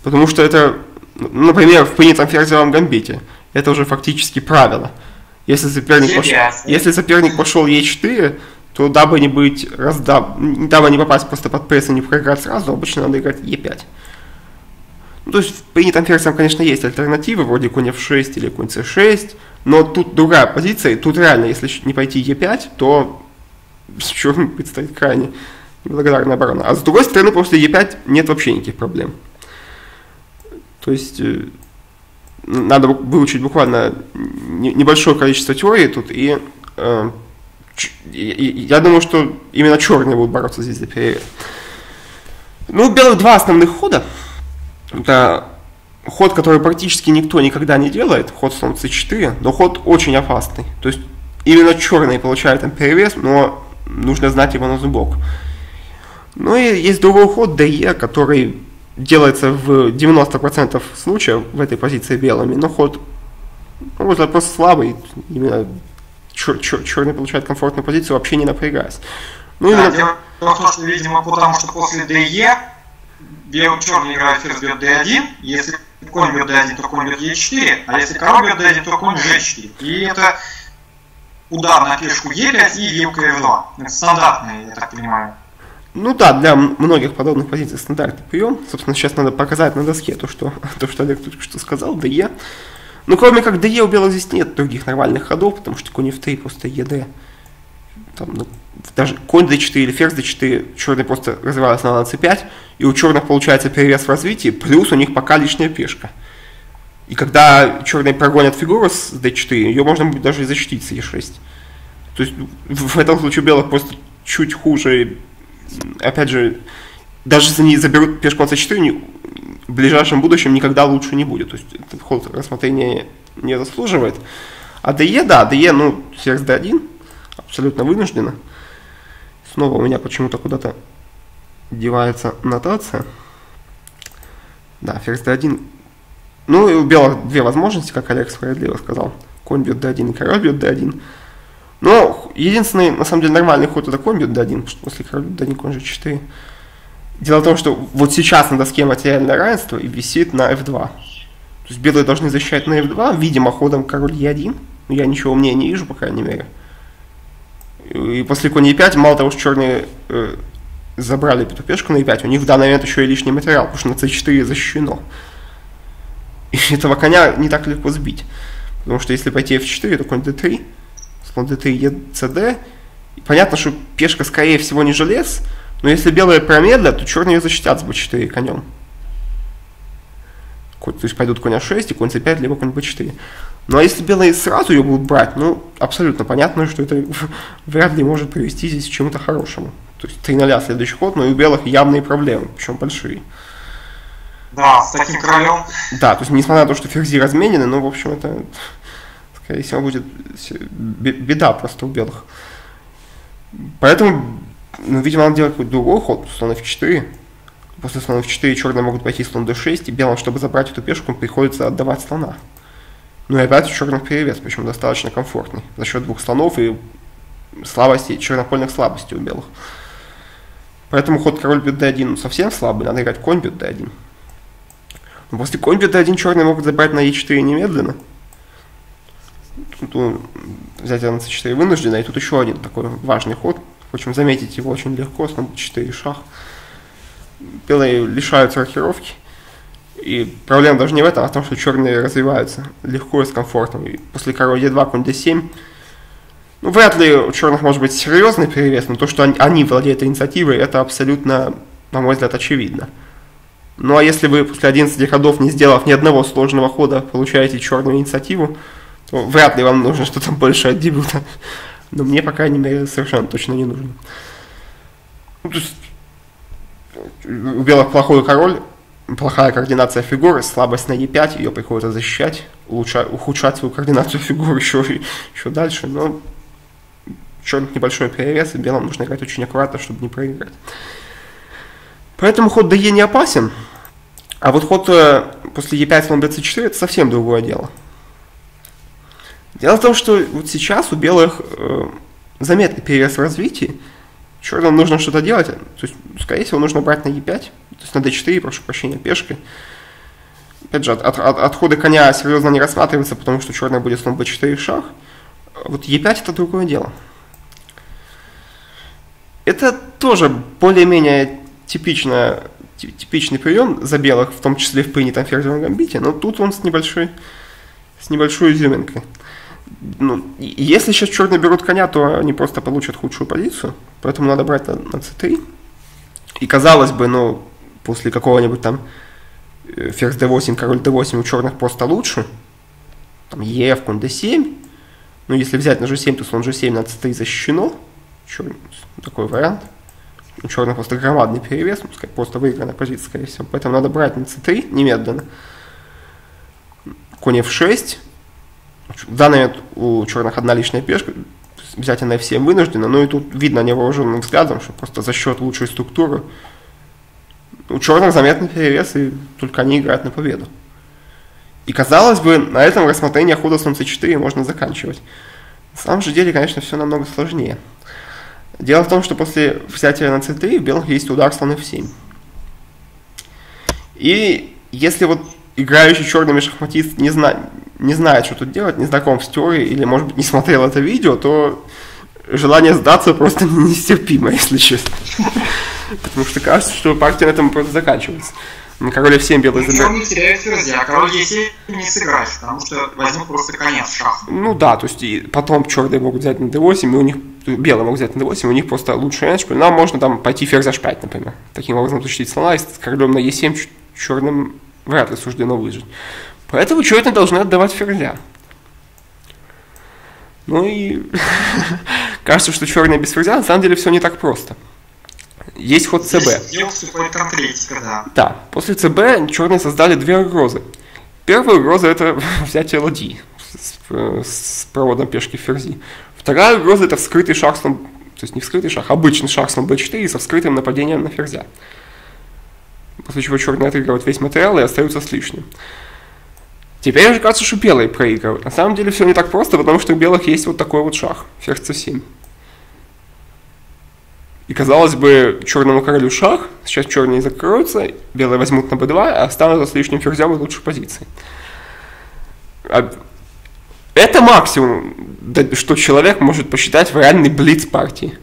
потому что это, например, в принятом ферзевом гамбите, это уже фактически правило – если соперник, пошел, если соперник пошел Е4, то дабы не быть раздав, дабы не попасть просто под пресс и не проиграть сразу, обычно надо играть Е5. Ну, то есть в принятом ферзем, конечно, есть альтернативы, вроде конь F6 или конь C6, но тут другая позиция, и тут реально, если не пойти Е5, то *laughs* с черным предстоит крайне неблагодарная оборона. А с другой стороны, после Е5 нет вообще никаких проблем. То есть э, надо выучить буквально небольшое количество теорий тут, и, э, я думаю, что именно черные будут бороться здесь за перевес. Ну, белых два основных хода. Это ход, который практически никто никогда не делает, ход слон c4, но ход очень опасный. То есть именно черные получают там перевес, но нужно знать его на зубок. Ну и есть другой ход DE, который делается в 90% случаев в этой позиции белыми, но ход, ну, просто слабый, именно чер- чер- черный получает комфортную позицию, вообще не напрягаясь. Ну, да, именно... дело в том, что, видимо, потому что после ДЕ белый черный играет ферзь бьет D1, если конь бьет D1, то конь бьет E4, а если король бьет D1, то конь G4. И это удар на пешку E5 и вилка F2. Это стандартный, я так понимаю. Ну да, для многих подобных позиций стандартный прием. Собственно, сейчас надо показать на доске то, что, *laughs* то, что Олег только что сказал, ДЕ. Ну, кроме как ДЕ у белых здесь нет других нормальных ходов, потому что конь F3 просто ЕД. Там, ну, даже конь D4 или ферзь D4, черный просто развивается на C5, и у черных получается перевес в развитии, плюс у них пока лишняя пешка. И когда черные прогонят фигуру с D4, ее можно будет даже и защитить с E6. То есть в этом случае белых просто чуть хуже опять же, даже если они заберут пешку на c4, в ближайшем будущем никогда лучше не будет. То есть этот ход рассмотрения не заслуживает. А DE, да, DE, ну, ферзь D1, абсолютно вынужденно. Снова у меня почему-то куда-то девается нотация. Да, ферзь D1. Ну, и у белых две возможности, как Олег справедливо сказал. Конь бьет D1 и король бьет D1. Но единственный, на самом деле, нормальный ход это конь бьет d1, потому что после короля d1 конь g4. Дело в том, что вот сейчас на доске материальное равенство и висит на f2. То есть белые должны защищать на f2, видимо, ходом король e1. Но я ничего умнее не вижу, по крайней мере. И после конь e5, мало того, что черные э, забрали эту пешку на e5, у них в данный момент еще и лишний материал, потому что на c4 защищено. И *laughs* этого коня не так легко сбить. Потому что если пойти f4, то конь d3, слон d3, e, cd. Понятно, что пешка скорее всего не желез, но если белые промедлят, то черные защитят с b4 конем. То есть пойдут конь а6 и конь c5, либо конь b4. Ну а если белые сразу ее будут брать, ну абсолютно понятно, что это *laughs* вряд ли может привести здесь к чему-то хорошему. То есть 3 0 следующий ход, но и у белых явные проблемы, причем большие. Да, с таким королем. Да, то есть несмотря на то, что ферзи разменены, но в общем это, скорее всего, будет беда просто у белых. Поэтому, ну, видимо, надо делать какой-то другой ход, слон f4. После слона f4 черные могут пойти слон d6, и белым, чтобы забрать эту пешку, приходится отдавать слона. Ну и опять у черных перевес, причем достаточно комфортный, за счет двух слонов и слабости, чернопольных слабостей у белых. Поэтому ход король бьет d1 ну, совсем слабый, надо играть конь бьет d1. Но после конь бьет d1 черные могут забрать на e4 немедленно. Тут ну, взять на c4 вынужденно, и тут еще один такой важный ход. Впрочем, заметить его очень легко, слон 4 шах. Белые лишаются рокировки. И проблема даже не в этом, а в том, что черные развиваются легко и с комфортом. И после король e2, конь d7, ну, вряд ли у черных может быть серьезный перевес, но то, что они, они владеют инициативой, это абсолютно, на мой взгляд, очевидно. Ну а если вы после 11 ходов, не сделав ни одного сложного хода, получаете черную инициативу, то вряд ли вам нужно что-то *laughs* больше от дебюта. Но мне, по крайней мере, совершенно точно не нужно. Ну, то есть, у белых плохой король, плохая координация фигуры, слабость на e5, ее приходится защищать, улучшать, ухудшать свою координацию фигуры *laughs* еще, еще дальше, но черных небольшой перевес, и белым нужно играть очень аккуратно, чтобы не проиграть. Поэтому ход de не опасен, а вот ход э, после e5 слон bc4 это совсем другое дело. Дело в том, что вот сейчас у белых э, заметный перевес в развитии, черным нужно что-то делать, то есть, скорее всего, нужно брать на e5, то есть на d4, прошу прощения, пешкой. Опять же, от, от, от, отходы коня серьезно не рассматривается, потому что черный будет слон b4 шах. Вот e5 это другое дело. Это тоже более-менее типичная, типичный прием за белых, в том числе в принятом ферзевом гамбите, но тут он с небольшой, с небольшой изюминкой. Ну, если сейчас черные берут коня, то они просто получат худшую позицию, поэтому надо брать на, на c3. И казалось бы, ну, после какого-нибудь там э, ферзь d8, король d8 у черных просто лучше, там e, конь d7, ну, если взять на g7, то слон g7 на c3 защищено, черный, такой вариант. У черных просто громадный перевес, ну, просто выигранная позиция, скорее всего. Поэтому надо брать на c3 немедленно. Конь f6. В данный момент у черных одна лишняя пешка, взять на f7 вынуждена, но и тут видно невооруженным взглядом, что просто за счет лучшей структуры у черных заметный перевес, и только они играют на победу. И казалось бы, на этом рассмотрение хода слон c4 можно заканчивать. На самом же деле, конечно, все намного сложнее. Дело в том, что после взятия на c3 в белых есть удар слон f7. И если вот играющий черными шахматист не, зна не знает, что тут делать, не знаком с теорией, или, может быть, не смотрел это видео, то желание сдаться просто *laughs* нестерпимо, если честно. Потому что кажется, что партия на этом просто заканчивается. Король f7 белый забирает. не теряет ферзя, король e7 не сыграть, потому что возьмет просто конец шах. Ну да, то есть и потом черные могут взять на d8, и у них белые могут взять на d8, у них просто лучший эншпиль. Нам можно там пойти ферзь h5, например. Таким образом защитить слона, и с королем на e7 черным вряд ли суждено выжить. Поэтому черные должны отдавать ферзя. Ну и *laughs* кажется, что черные без ферзя, на самом деле все не так просто. Есть ход ЦБ. да. Да, после ЦБ черные создали две угрозы. Первая угроза это *laughs* взятие ладьи с, с проводом пешки ферзи. Вторая угроза это вскрытый шах, то есть не вскрытый шах, а обычный шах слон b4 со вскрытым нападением на ферзя. После чего черные отыгрывают весь материал и остаются с лишним. Теперь уже кажется, что белые проигрывают. На самом деле все не так просто, потому что у белых есть вот такой вот шах, ферзь c7. И казалось бы, черному королю шах, сейчас черные закроются, белые возьмут на b2, а останутся с лишним ферзем и лучшей позиции. А это максимум, что человек может посчитать в реальной блиц партии.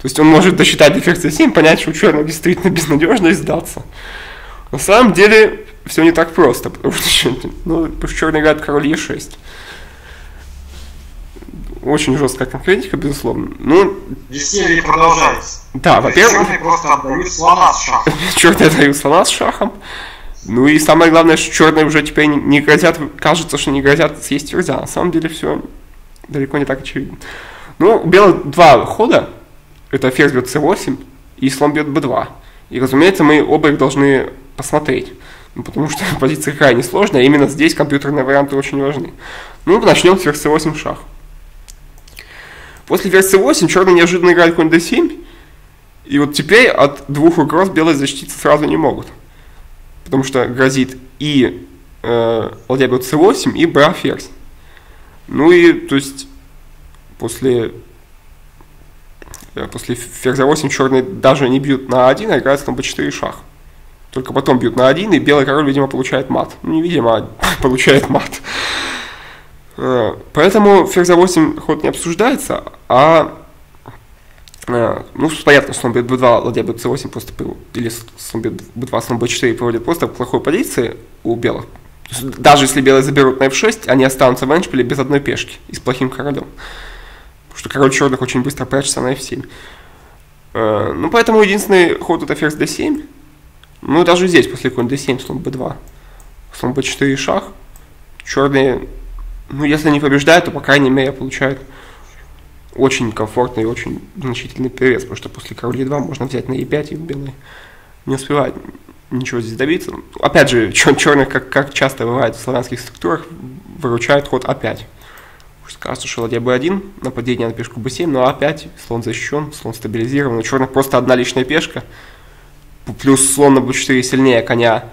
То есть он может досчитать до ферзь 7, понять, что у черного действительно безнадежно и сдаться. На самом деле, все не так просто, потому что, ну, черный играет король Е6 очень жесткая конкретика, безусловно. Ну, Веселье продолжается. Да, во-первых... Черные просто отдают слона с шахом. *laughs* Черные отдают слона с шахом. Ну и самое главное, что черные уже теперь не грозят, кажется, что не грозят съесть ферзя. На самом деле все далеко не так очевидно. Ну, у белых два хода. Это ферзь бьет c8 и слон бьет b2. И, разумеется, мы оба их должны посмотреть. Ну, потому что *laughs* позиция крайне сложная, именно здесь компьютерные варианты очень важны. Ну, начнем с ферзь c8 шах. После версии 8 черные неожиданно играют конь d7, и вот теперь от двух угроз белые защититься сразу не могут. Потому что грозит и э, ладья бьет c8, и бра ферзь. Ну и, то есть, после, э, после ферзя 8 черные даже не бьют на 1, а играют на b4 шах. Только потом бьют на 1, и белый король, видимо, получает мат. Ну, не видимо, а *laughs* получает мат. Э, поэтому ферзь 8 ход не обсуждается, а э, ну, понятно, слон b2, ладья bc8 просто или слон b2, слон b4 приводит просто к плохой позиции у белых. Даже если белые заберут на f6, они останутся в эншпиле без одной пешки и с плохим королем. Потому что король черных очень быстро прячется на f7. Э, ну, поэтому единственный ход это ферзь d7. Ну, даже здесь, после конь d7, слон b2, слон b4 шах, черные ну, если они побеждают, то, по крайней мере, получают очень комфортный и очень значительный перевес, потому что после короля e2 можно взять на e5, и белый не успевает ничего здесь добиться. Опять же, чер- черных, как, как часто бывает в славянских структурах, выручает ход А5. Кажется, что ладья b1, нападение на пешку b7, но А5, слон защищен, слон стабилизирован. У черных просто одна личная пешка, плюс слон на b4 сильнее коня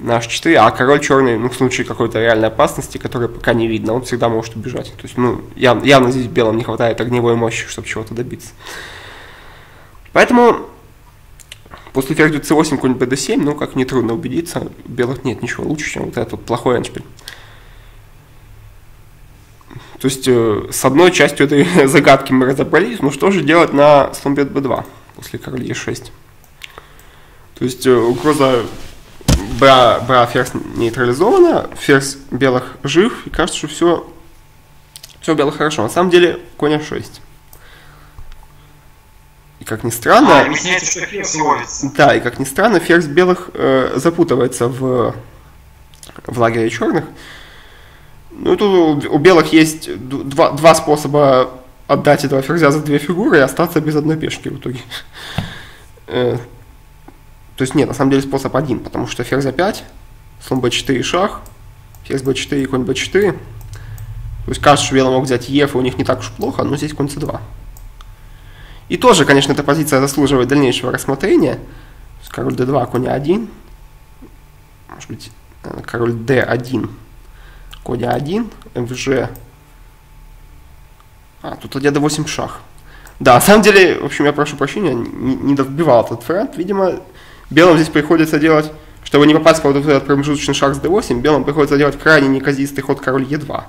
на h4, а король черный, ну, в случае какой-то реальной опасности, которой пока не видно, он всегда может убежать. То есть, ну, явно, явно здесь белым не хватает огневой мощи, чтобы чего-то добиться. Поэтому после ферзь c8, конь bd7, ну, как нетрудно убедиться, у белых нет ничего лучше, чем вот этот вот плохой эншпиль. То есть, э, с одной частью этой *laughs* загадки мы разобрались, ну, что же делать на слон b2 после короля e6? То есть, э, угроза бра, бра ферзь нейтрализована, ферзь белых жив, и кажется, что все, все белых хорошо. На самом деле, конь f6. И как ни странно... А, что ферзь ловится. Да, и как ни странно, ферзь белых э, запутывается в, в лагере черных. Ну, тут у, у белых есть два, два способа отдать этого ферзя за две фигуры и остаться без одной пешки в итоге. То есть нет, на самом деле способ один, потому что ферзь a5, слон b4 шах, ферзь b4 и конь b4. То есть кажется, что белый мог взять еф, и у них не так уж плохо, но здесь конь c2. И тоже, конечно, эта позиция заслуживает дальнейшего рассмотрения. Король d2, конь a1. Может быть, э, король d1, конь a1, fg. А, тут ладья d8 шах. Да, на самом деле, в общем, я прошу прощения, не, не добивал этот вариант. Видимо, Белым здесь приходится делать, чтобы не попасть в вот этот промежуточный шаг с d8, белым приходится делать крайне неказистый ход король e2.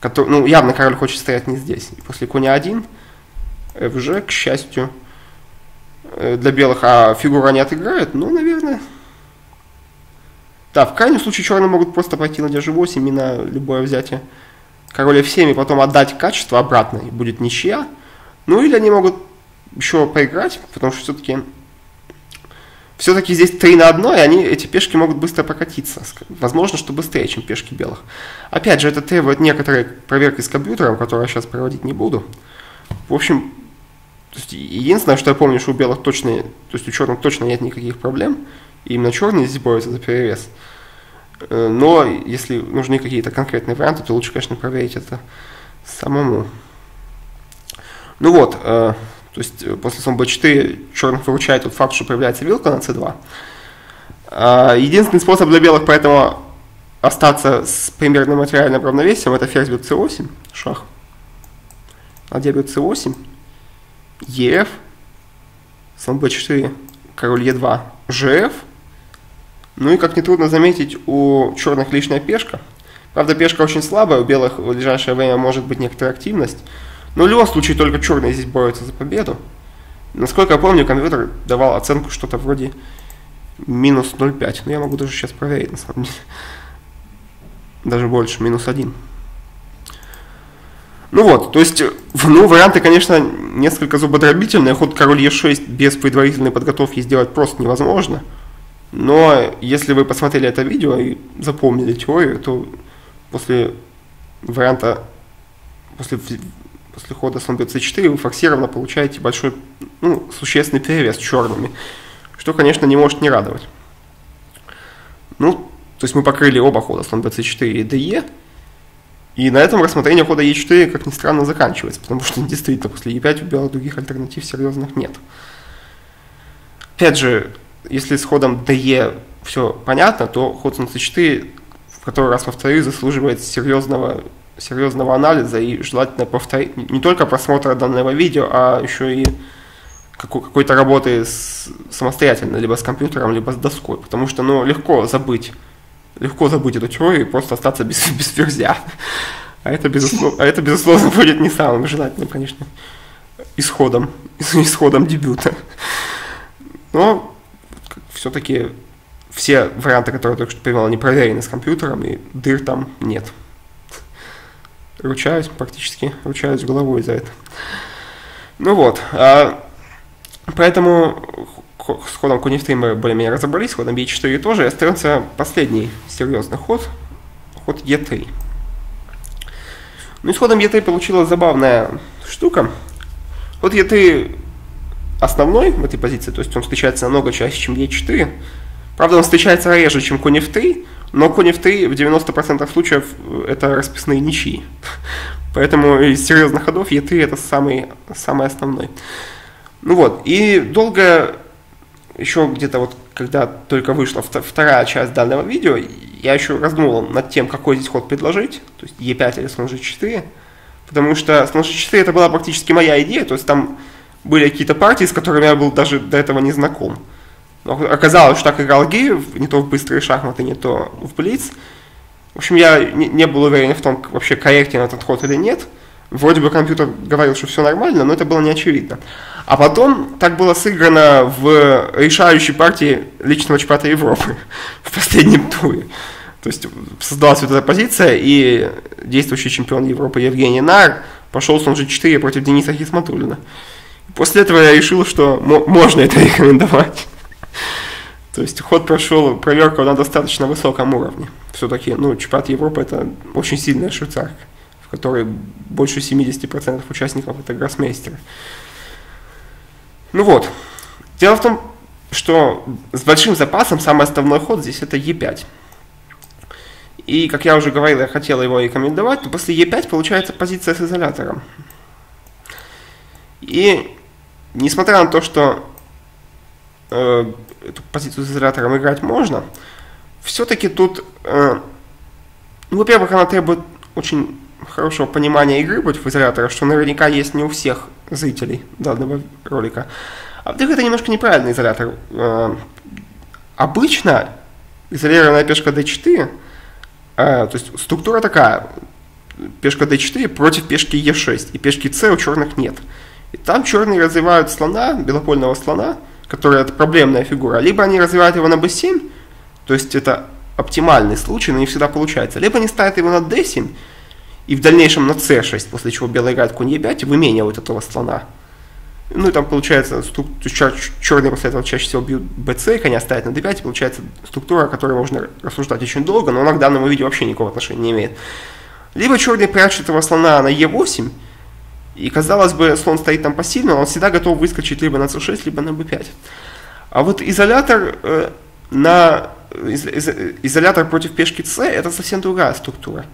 Который, ну, явно король хочет стоять не здесь. И после коня 1, fg, к счастью, э, для белых, а фигура не отыграет, ну, наверное. Да, в крайнем случае черные могут просто пойти на g8 и на любое взятие король f7 и потом отдать качество обратно, и будет ничья. Ну или они могут еще поиграть, потому что все-таки все-таки здесь 3 на 1, и они, эти пешки могут быстро прокатиться. Возможно, что быстрее, чем пешки белых. Опять же, это требует некоторой проверки с компьютером, которую я сейчас проводить не буду. В общем, есть, единственное, что я помню, что у белых точно, то есть у черных точно нет никаких проблем. И именно черные здесь борются за перевес. Э, но если нужны какие-то конкретные варианты, то лучше, конечно, проверить это самому. Ну вот, э, то есть э, после слон b4 черных выручает тот факт, что появляется вилка на c2. А, единственный способ для белых поэтому остаться с примерным материальным равновесием это ферзь бьет c8, шах. Ладья бьет c8, ef, слон b4, король e2, gf. Ну и как нетрудно заметить, у черных лишняя пешка. Правда, пешка очень слабая, у белых в ближайшее время может быть некоторая активность. Но в любом случае только черные здесь борются за победу. Насколько я помню, компьютер давал оценку что-то вроде минус 0,5. Ну, я могу даже сейчас проверить, на самом деле. Даже больше, минус 1. Ну вот, то есть, ну, варианты, конечно, несколько зубодробительные. Ход король Е6 без предварительной подготовки сделать просто невозможно. Но если вы посмотрели это видео и запомнили теорию, то после варианта, после, после хода слон bc4 вы форсированно получаете большой, ну, существенный перевес черными, что, конечно, не может не радовать. Ну, то есть мы покрыли оба хода слон bc4 и de, и на этом рассмотрение хода e4, как ни странно, заканчивается, потому что действительно после e5 у белых других альтернатив серьезных нет. Опять же, если с ходом DE все понятно, то ход на c4 в который раз повторюсь, заслуживает серьезного, серьезного анализа и желательно повторить не только просмотра данного видео, а еще и какой-то работы с, самостоятельно, либо с компьютером, либо с доской, потому что ну, легко забыть, легко забыть эту теорию и просто остаться без, *laughs* без ферзя. А это, безусловно, а это, безусловно, *laughs* будет не самым желательным, конечно, исходом, *laughs* исходом дебюта. Но все-таки все варианты, которые я только что привел, они проверены с компьютером, и дыр там нет. Ручаюсь практически, ручаюсь головой за это. Ну вот, а, поэтому с ходом f3 мы более-менее разобрались, ходом b4 тоже, и остается последний серьезный ход, ход e3. Ну и с ходом e3 получилась забавная штука. Ход e3 основной в этой позиции, то есть он встречается намного чаще, чем e4, Правда, он встречается реже, чем конь f3, но конь f3 в 90% случаев это расписные ничьи. *laughs* Поэтому из серьезных ходов e3 это самый, самый основной. Ну вот, и долго, еще где-то вот, когда только вышла вторая часть данного видео, я еще раздумывал над тем, какой здесь ход предложить, то есть e5 или слон g4, потому что слон g4 это была практически моя идея, то есть там были какие-то партии, с которыми я был даже до этого не знаком. Оказалось, что так играл Гиев, не то в быстрые шахматы, не то в Блиц. В общем, я не, не был уверен в том, вообще корректен этот ход или нет. Вроде бы компьютер говорил, что все нормально, но это было не очевидно. А потом так было сыграно в решающей партии личного чемпионата Европы *laughs* в последнем туре. То есть создалась вот эта позиция, и действующий чемпион Европы Евгений Нар пошел с он же 4 против Дениса Хисматулина. После этого я решил, что можно это *laughs* рекомендовать. *laughs* То есть ход прошел проверку на достаточно высоком уровне. Все-таки, ну, чемпионат Европы это очень сильная швейцарка, в которой больше 70% участников это гроссмейстеры. Ну вот. Дело в том, что с большим запасом самый основной ход здесь это Е5. И, как я уже говорил, я хотел его рекомендовать, то после Е5 получается позиция с изолятором. И, несмотря на то, что э, эту позицию с изолятором играть можно, все-таки тут, э, ну, во-первых, она требует очень хорошего понимания игры против изолятора, что наверняка есть не у всех зрителей данного ролика. А во-вторых, это немножко неправильный изолятор. Э, обычно изолированная пешка d4, э, то есть структура такая, пешка d4 против пешки e6, и пешки c у черных нет. И там черные развивают слона, белопольного слона, которая это проблемная фигура, либо они развивают его на b7, то есть это оптимальный случай, но не всегда получается, либо они ставят его на d7, и в дальнейшем на c6, после чего белый играет конь e5 и выменивают этого слона. Ну и там получается, черные после этого чаще всего бьют bc, коня ставят на d5, и получается структура, о которой можно рассуждать очень долго, но она к данному видео вообще никакого отношения не имеет. Либо черный прячет этого слона на e8, и казалось бы, слон стоит там пассивно, он всегда готов выскочить либо на c6, либо на b5. А вот изолятор э, на из, из, изолятор против пешки c это совсем другая структура.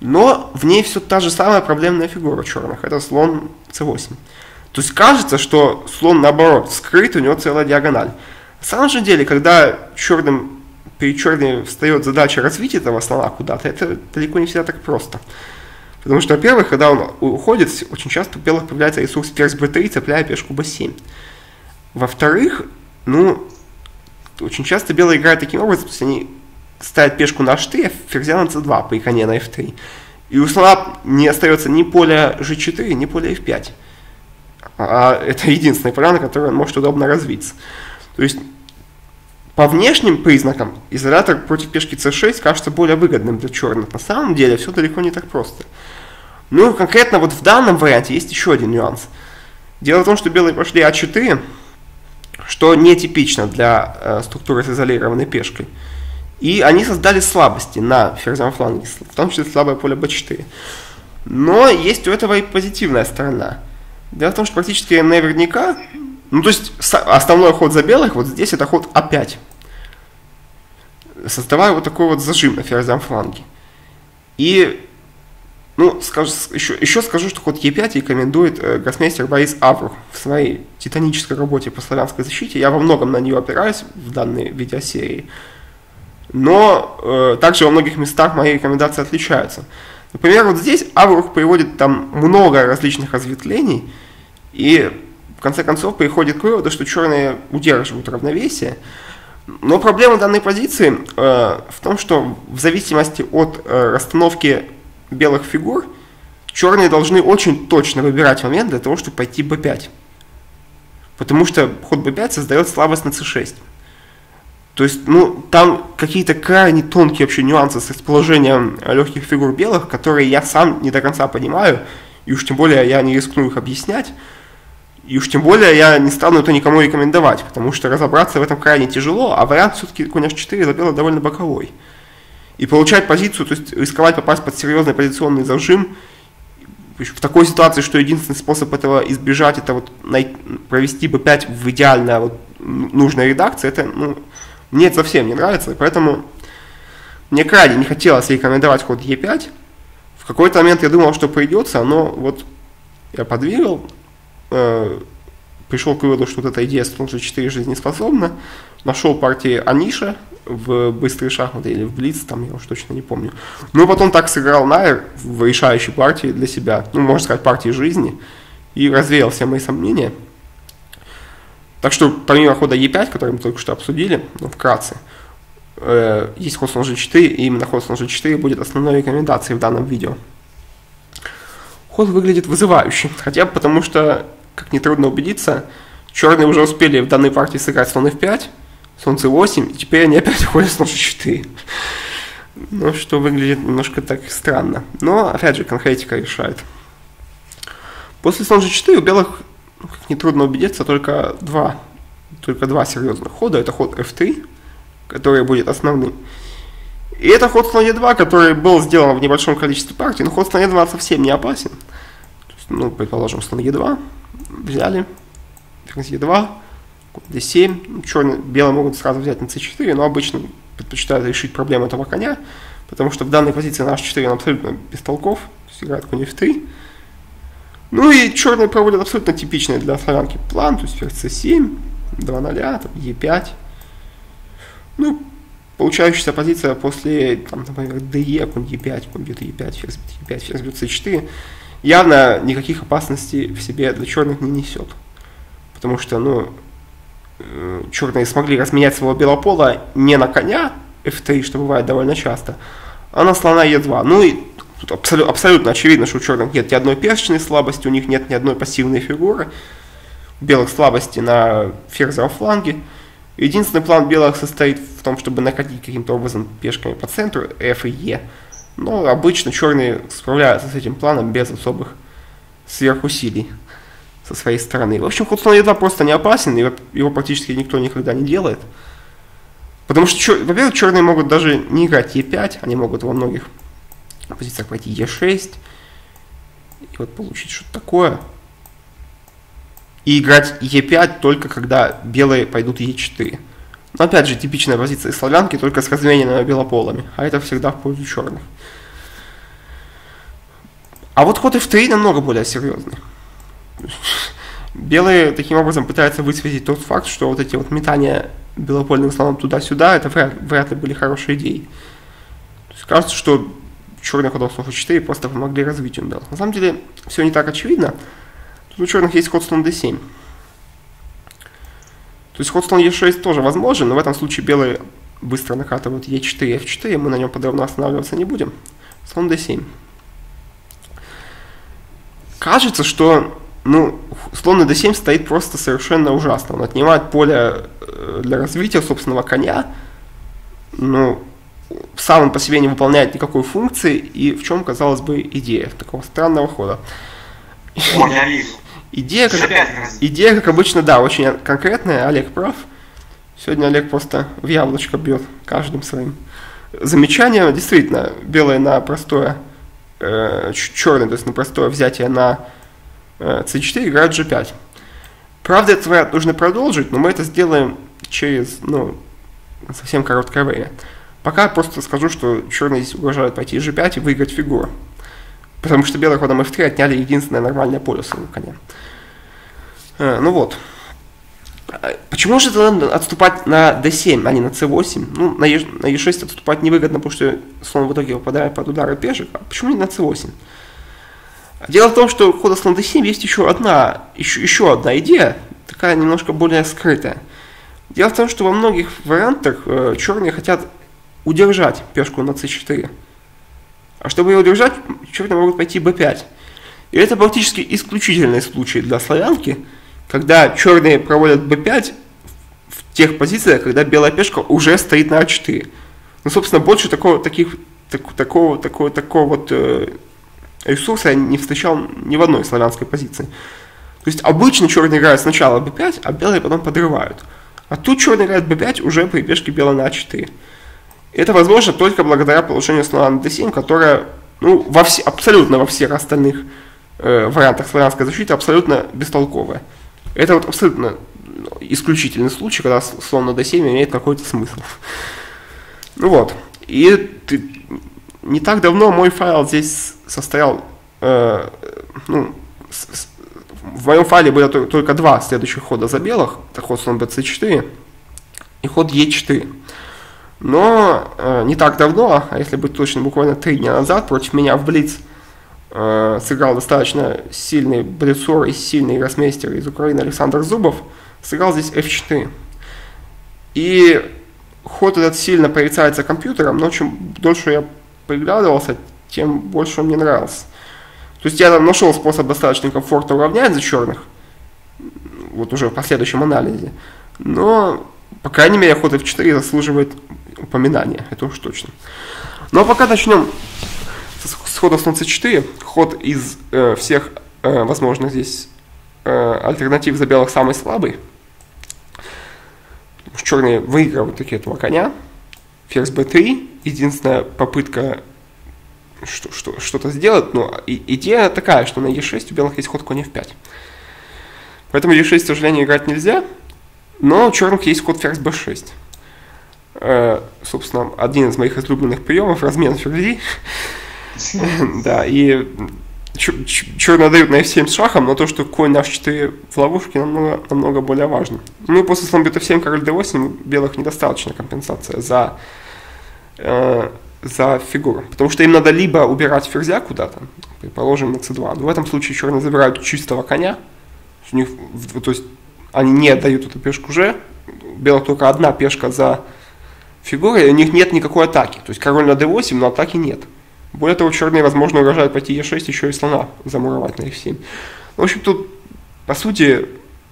Но в ней все та же самая проблемная фигура черных. Это слон c8. То есть кажется, что слон наоборот скрыт, у него целая диагональ. На самом же деле, когда черным, перед черным встает задача развить этого слона куда-то, это далеко не всегда так просто. Потому что, во-первых, когда он уходит, очень часто у белых появляется ресурс ферзь b3, цепляя пешку b7. Во-вторых, ну, очень часто белые играют таким образом, то есть они ставят пешку на h3, а ферзя на c2 при коне на f3. И у слона не остается ни поля g4, ни поля f5. А это единственное поле, на которое он может удобно развиться. То есть по внешним признакам изолятор против пешки c6 кажется более выгодным для черных. На самом деле все далеко не так просто. Ну, конкретно вот в данном варианте есть еще один нюанс. Дело в том, что белые пошли а4, что нетипично для э, структуры с изолированной пешкой. И они создали слабости на ферзевом фланге, в том числе слабое поле b4. Но есть у этого и позитивная сторона. Дело в том, что практически наверняка ну, то есть основной ход за белых, вот здесь это ход А5. Создавая вот такой вот зажим на ферзям фланге. И, ну, скажу, еще, еще скажу, что ход Е5 рекомендует э, гроссмейстер Борис Аврух в своей титанической работе по славянской защите. Я во многом на нее опираюсь в данной видеосерии. Но э, также во многих местах мои рекомендации отличаются. Например, вот здесь Аврух приводит там много различных разветвлений, и конце концов приходит к выводу, что черные удерживают равновесие. Но проблема данной позиции э, в том, что в зависимости от э, расстановки белых фигур, черные должны очень точно выбирать момент для того, чтобы пойти b5. Потому что ход b5 создает слабость на c6. То есть, ну, там какие-то крайне тонкие вообще нюансы с расположением легких фигур белых, которые я сам не до конца понимаю, и уж тем более я не рискну их объяснять. И уж тем более я не стану это никому рекомендовать, потому что разобраться в этом крайне тяжело, а вариант все-таки конь h4 забила довольно боковой. И получать позицию, то есть рисковать попасть под серьезный позиционный зажим, в такой ситуации, что единственный способ этого избежать, это вот провести бы 5 в идеально вот нужной редакции, это, ну, мне это совсем не нравится, поэтому мне крайне не хотелось рекомендовать ход Е5. В какой-то момент я думал, что придется, но вот я подвигал, э, пришел к выводу, что вот эта идея слон g4 жизнеспособна, нашел партии Аниша в быстрые шахматы или в Блиц, там я уж точно не помню. Ну, потом так сыграл Найер в решающей партии для себя, ну, можно сказать, партии жизни, и развеял все мои сомнения. Так что, помимо хода Е5, который мы только что обсудили, ну, вкратце, э, есть ход слон G4, и именно ход слон G4 будет основной рекомендацией в данном видео. Ход выглядит вызывающе, хотя потому что как нетрудно убедиться, черные уже успели в данной партии сыграть слон f5, слон c8, и теперь они опять *laughs* уходят слон g4. Ну, что выглядит немножко так странно. Но, опять же, конкретика решает. После слон g4 у белых, ну, как нетрудно убедиться, только два, только два серьезных хода. Это ход f3, который будет основным. И это ход слон e2, который был сделан в небольшом количестве партий, но ход слон e2 совсем не опасен. Есть, ну, предположим, слон e2, взяли, ферзь Е2, D7, черные, белые могут сразу взять на C4, но обычно предпочитают решить проблему этого коня, потому что в данной позиции на H4 он абсолютно бестолков, то есть играет конь F3. Ну и черные проводят абсолютно типичный для славянки план, то есть ферзь C7, 2 0, там, E5. Ну, получающаяся позиция после, там, например, DE, конь E5, конь бьет E5, ферзь бьет E5, ферзь бьет C4, явно никаких опасностей в себе для черных не несет. Потому что, ну, э, черные смогли разменять своего белопола не на коня f3, что бывает довольно часто, а на слона e2. Ну и тут абсолютно, абсолютно очевидно, что у черных нет ни одной перстной слабости, у них нет ни одной пассивной фигуры. У белых слабости на ферзевом фланге. Единственный план белых состоит в том, чтобы накатить каким-то образом пешками по центру f и e но обычно черные справляются с этим планом без особых сверхусилий со своей стороны. В общем, слона e2 просто не опасен, его, его практически никто никогда не делает. Потому что, во-первых, черные могут даже не играть e5, они могут во многих позициях пойти e6, и вот получить что-то такое. И играть e5 только когда белые пойдут e4. Опять же, типичная позиция славянки, только с размененными белополами. А это всегда в пользу черных. А вот ход f3 намного более серьезный. Белые таким образом пытаются высветить тот факт, что вот эти вот метания белопольным слоном туда-сюда, это вряд, вряд ли были хорошие идеи. То есть кажется, что черные ходов слон f4 просто помогли развитию белых. На самом деле, все не так очевидно. Тут у черных есть ход слон d7. То есть ход слон e6 тоже возможен, но в этом случае белые быстро накатывают e4, f4, мы на нем подробно останавливаться не будем. Слон d7. Кажется, что ну, слон на d7 стоит просто совершенно ужасно. Он отнимает поле э, для развития собственного коня, ну, сам он по себе не выполняет никакой функции, и в чем, казалось бы, идея такого странного хода. Вижу. Идея, как, идея, как обычно, да, очень конкретная, Олег прав. Сегодня Олег просто в яблочко бьет каждым своим замечанием. Действительно, белое на простое, э, черное, то есть на простое взятие на э, c4 играет g5. Правда, этот вариант нужно продолжить, но мы это сделаем через, ну, совсем короткое время. Пока просто скажу, что черные здесь угрожают пойти g5 и выиграть фигуру. Потому что белые ходом f3 отняли единственное нормальное поле своего коня. Э, ну вот. А, почему же тогда отступать на d7, а не на c8? Ну, на, на e6 отступать невыгодно, потому что слон в итоге попадает под удары пешек. А почему не на c8? Дело в том, что у хода слон d7 есть еще одна, еще, еще одна идея, такая немножко более скрытая. Дело в том, что во многих вариантах э, черные хотят удержать пешку на c4. А чтобы ее удержать, черные могут пойти b5. И это практически исключительный случай для славянки, когда черные проводят b5 в тех позициях, когда белая пешка уже стоит на a4. Ну, собственно, больше такого, таких, так, такого, такого, такого вот э, ресурса я не встречал ни в одной славянской позиции. То есть обычно черные играют сначала b5, а белые потом подрывают. А тут черный играет b5 уже при пешке белой на a4. Это возможно только благодаря положению слона на d7, которое ну, во все, абсолютно во всех остальных э, вариантах славянской защиты абсолютно бестолковое. Это вот абсолютно исключительный случай, когда слон на d7 имеет какой-то смысл. Ну вот. И ты, не так давно мой файл здесь состоял, э, ну, с, с, в моем файле было только, только два следующих хода за белых, это ход слон bc4 и ход e4. Но э, не так давно, а если быть точным, буквально три дня назад, против меня в Блиц э, сыграл достаточно сильный блицор и сильный гроссмейстер из Украины Александр Зубов, сыграл здесь f4. И ход этот сильно порицается компьютером, но чем дольше я приглядывался, тем больше он мне нравился. То есть я нашел способ достаточно комфортно уравнять за черных, вот уже в последующем анализе. Но, по крайней мере, ход f4 заслуживает упоминания, это уж точно. Ну а пока начнем с хода Солнца 4. Ход из э, всех э, возможных здесь э, альтернатив за белых самый слабый. Черные выигрывают таки этого коня. Ферзь b3. Единственная попытка что, что, что-то сделать, но и, идея такая, что на e6 у белых есть ход конь f5. Поэтому e6, к сожалению, играть нельзя, но у черных есть ход ферзь b6. Э, собственно, один из моих излюбленных приемов, размен ферзей. *laughs* Да, и черный дают на f7 с шахом, но то, что конь на h4 в ловушке, намного, намного более важно. Ну и после слон бьет f7, король d8, белых недостаточно компенсация за, э, за фигуру. Потому что им надо либо убирать ферзя куда-то, предположим, на c2. Но в этом случае черные забирают чистого коня, у них, то есть они не отдают эту пешку же, белых только одна пешка за фигурой, у них нет никакой атаки. То есть король на d8, но атаки нет. Более того, черные, возможно, угрожают пойти e6, еще и слона замуровать на f7. В общем, тут, по сути,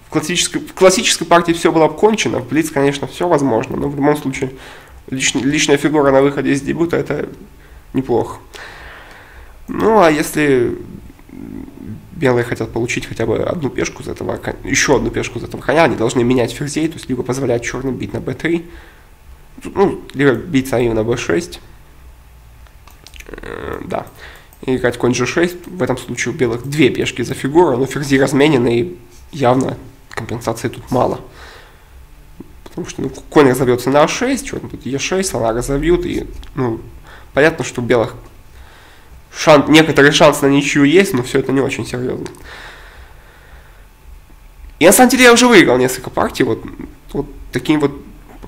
в классической, в классической партии все было кончено. В Блиц, конечно, все возможно, но в любом случае лишний, лишняя фигура на выходе из дебюта это неплохо. Ну, а если белые хотят получить хотя бы одну пешку из этого еще одну пешку из этого коня, они должны менять ферзей, то есть либо позволять черным бить на b3, ну, либо бить самим на b6, э, да, и играть конь g6, в этом случае у белых две пешки за фигуру, но ферзи разменены, и явно компенсации тут мало. Потому что ну, конь разовьется на a6, черный тут e6, она разовьют, и ну, понятно, что у белых шанс, некоторый шанс на ничью есть, но все это не очень серьезно. И на самом деле я уже выиграл несколько партий, вот, вот таким вот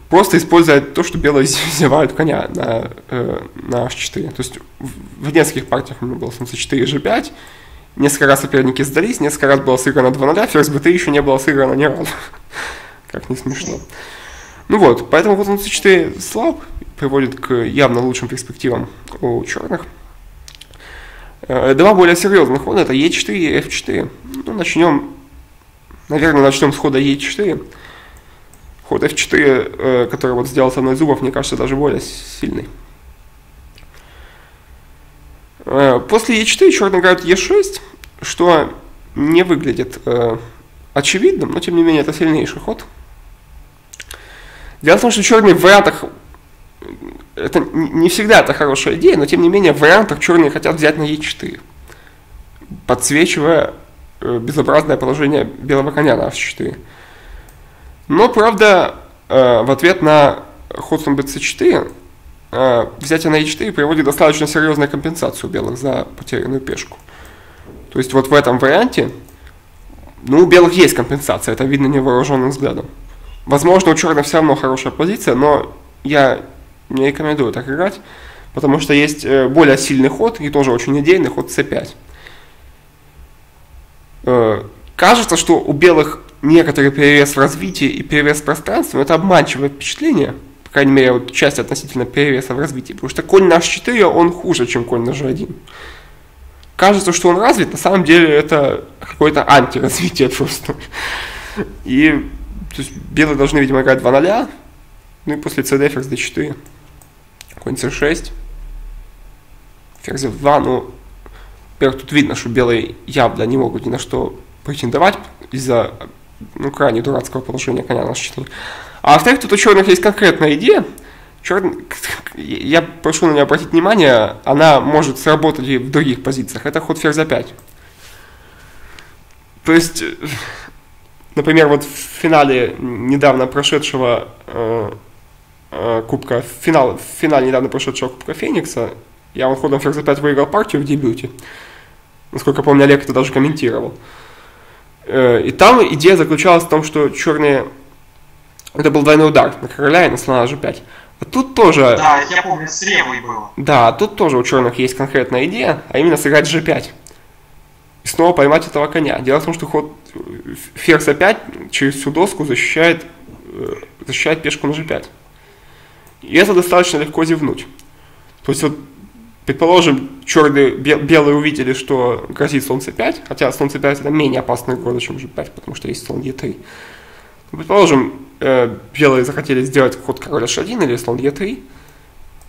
просто используя то, что белые *laughs* взевают коня на, э, на h4. То есть в, в нескольких партиях у меня было солнце 4 g5, несколько раз соперники сдались, несколько раз было сыграно 2 0, ферзь b3 еще не было сыграно ни разу. *laughs* как не смешно. Ну вот, поэтому вот солнце 4 слаб, приводит к явно лучшим перспективам у черных. Э, два более серьезных хода это e4 и f4. Ну, начнем, наверное, начнем с хода Е4. Ход F4, э, который вот сделал со мной Зубов, мне кажется, даже более сильный. Э, после Е4 черные играют Е6, что не выглядит э, очевидным, но тем не менее это сильнейший ход. Дело в том, что черные в вариантах это не всегда это хорошая идея, но тем не менее в вариантах черные хотят взять на Е4, подсвечивая э, безобразное положение белого коня на H4. Но, правда, э, в ответ на ход слон bc4 э, взятие на e4 приводит достаточно серьезную компенсацию белых за потерянную пешку. То есть вот в этом варианте, ну, у белых есть компенсация, это видно невооруженным взглядом. Возможно, у черных все равно хорошая позиция, но я не рекомендую так играть, потому что есть э, более сильный ход и тоже очень идейный ход c5. Кажется, что у белых некоторый перевес в развитии и перевес в пространстве, но это обманчивое впечатление, по крайней мере, вот часть относительно перевеса в развитии, потому что конь на h4, он хуже, чем конь на g1. Кажется, что он развит, на самом деле это какое-то антиразвитие *laughs* просто. И то есть, белые должны, видимо, играть 2 0, ну и после cd ферзь d4, конь c6, ферзь f2, ну, во-первых, тут видно, что белые явно не могут ни на что претендовать из-за ну, крайне дурацкого положения коня на h4. А во-вторых, тут у черных есть конкретная идея. Черный, я прошу на нее обратить внимание, она может сработать и в других позициях. Это ход ферзь 5. То есть, например, вот в финале недавно прошедшего э, э, Кубка, финал, в финале недавно прошедшего Кубка Феникса, я вот ходом ферзь 5 выиграл партию в дебюте. Насколько помню, Олег это даже комментировал. Э, и там идея заключалась в том, что черные... Это был двойной удар на короля и на слона g5. А тут тоже... Да, я помню, с левой было. Да, тут тоже у черных есть конкретная идея, а именно сыграть g5. И снова поймать этого коня. Дело в том, что ход э, ферзь a5 через всю доску защищает, э, защищает пешку на g5. И это достаточно легко зевнуть. То есть вот Предположим, черные, белые увидели, что грозит слон c5, хотя слон c5 это менее опасная угроза, чем g5, потому что есть слон e3. Предположим, э, белые захотели сделать ход король h1 или слон e3,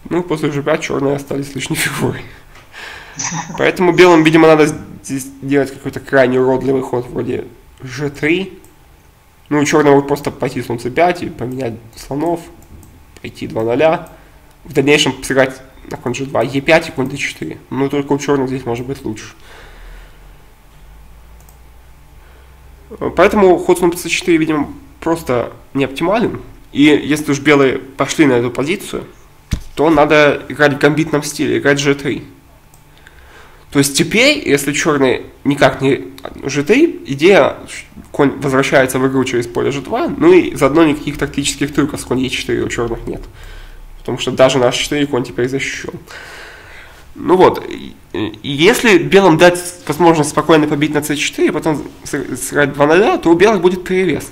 ну, после g5 черные остались лишней фигурой. Поэтому белым, видимо, надо здесь делать какой-то крайне уродливый ход вроде g3. Ну, черным вот просто пойти слон c5 и поменять слонов, пойти 2 0 В дальнейшем сыграть на конь g2, e5 и конь d4. Но только у черных здесь может быть лучше. Поэтому ход на c4, видимо, просто не оптимален. И если уж белые пошли на эту позицию, то надо играть в гамбитном стиле, играть g3. То есть теперь, если черные никак не g3, идея, конь возвращается в игру через поле g2, ну и заодно никаких тактических трюков с конь e4 у черных нет потому что даже наш 4 конь теперь защищен. Ну вот, если белым дать возможность спокойно побить на c4, потом сыграть 2 0, то у белых будет перевес.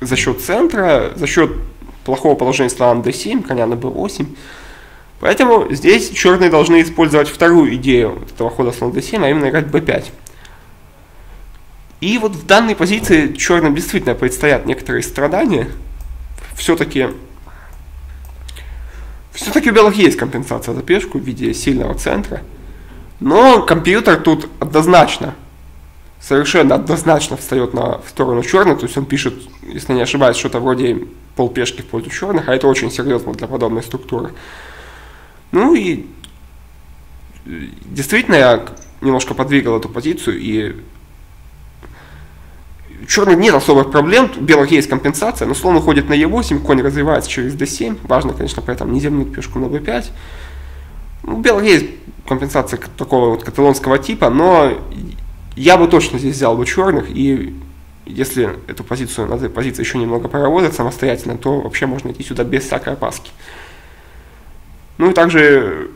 За счет центра, за счет плохого положения слона на d7, коня на b8. Поэтому здесь черные должны использовать вторую идею этого хода слон d7, а именно играть b5. И вот в данной позиции черным действительно предстоят некоторые страдания. Все-таки все-таки у белых есть компенсация за пешку в виде сильного центра. Но компьютер тут однозначно, совершенно однозначно встает на сторону черных. То есть он пишет, если не ошибаюсь, что-то вроде пол пешки в пользу черных, а это очень серьезно для подобной структуры. Ну и действительно я немножко подвигал эту позицию и черных нет особых проблем, у белых есть компенсация, но слон уходит на e8, конь развивается через d7, важно, конечно, при этом не земнуть пешку на b5. Ну, у белых есть компенсация такого вот каталонского типа, но я бы точно здесь взял бы черных, и если эту позицию, на этой позиции еще немного поработать самостоятельно, то вообще можно идти сюда без всякой опаски. Ну и также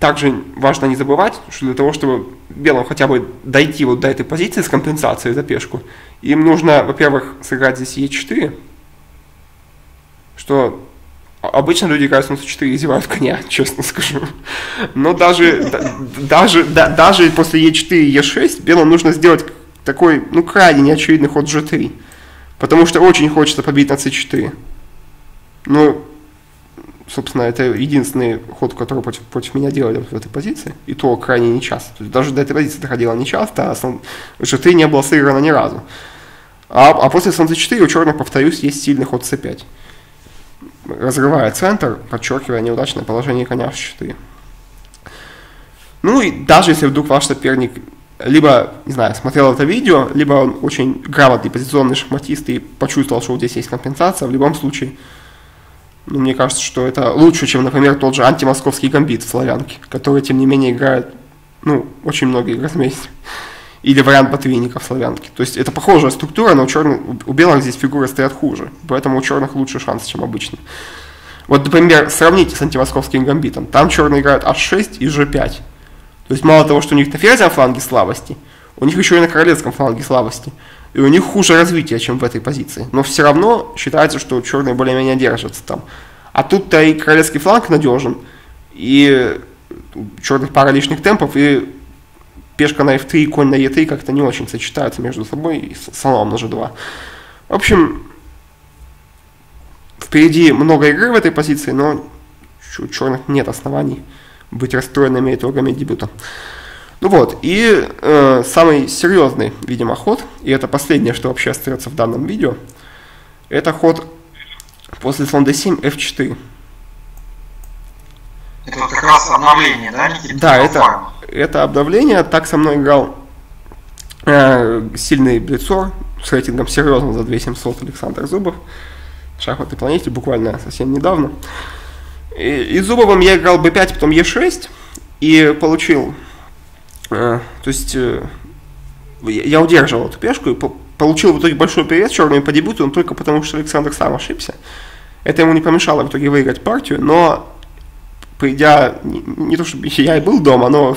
также важно не забывать, что для того, чтобы белым хотя бы дойти вот до этой позиции с компенсацией за пешку, им нужно, во-первых, сыграть здесь Е4, что обычно люди играют на c4 и зевают коня, *laughs* честно скажу. Но даже, даже, да, даже после Е4 и Е6 белым нужно сделать такой, ну, крайне неочевидный ход g3. Потому что очень хочется побить на c4. Ну, собственно, это единственный ход, который против, против меня делали в этой позиции. И то крайне нечасто. То есть даже до этой позиции доходило нечасто, а слон g3 не было сыграно ни разу. А, а после слон c4 у черных, повторюсь, есть сильный ход c5. Разрывая центр, подчеркивая неудачное положение коня в 4. Ну и даже если вдруг ваш соперник либо, не знаю, смотрел это видео, либо он очень грамотный позиционный шахматист и почувствовал, что здесь есть компенсация, в любом случае, ну, мне кажется, что это лучше, чем, например, тот же антимосковский гамбит в славянке, который, тем не менее, играет, ну, очень много игр вместе. Или вариант ботвинника в славянке. То есть это похожая структура, но у, черных, у белых здесь фигуры стоят хуже. Поэтому у черных лучше шанс, чем обычно. Вот, например, сравните с антимосковским гамбитом. Там черные играют h6 и g5. То есть мало того, что у них на ферзевом фланге слабости, у них еще и на королевском фланге слабости. И у них хуже развитие, чем в этой позиции. Но все равно считается, что черные более-менее держатся там. А тут-то и королевский фланг надежен, и черных пара лишних темпов, и пешка на f3 и конь на e3 как-то не очень сочетаются между собой, и слоном на g2. В общем, впереди много игры в этой позиции, но у черных нет оснований быть расстроенными итогами дебюта. Ну вот, и э, самый серьезный, видимо, ход, и это последнее, что вообще остается в данном видео, это ход после слон d7 f4. Это вот как раз обновление, да, Никита? Да, это, это обновление. Так со мной играл э, сильный блицор с рейтингом серьезно за 2700 Александр Зубов. В шахматной планете буквально совсем недавно. И, и Зубовым я играл b5, потом e6 и получил, то есть э, я удерживал эту пешку и по, получил в итоге большой привет черными по дебюту, но только потому, что Александр сам ошибся. Это ему не помешало в итоге выиграть партию, но придя, не, не то чтобы я и был дома, но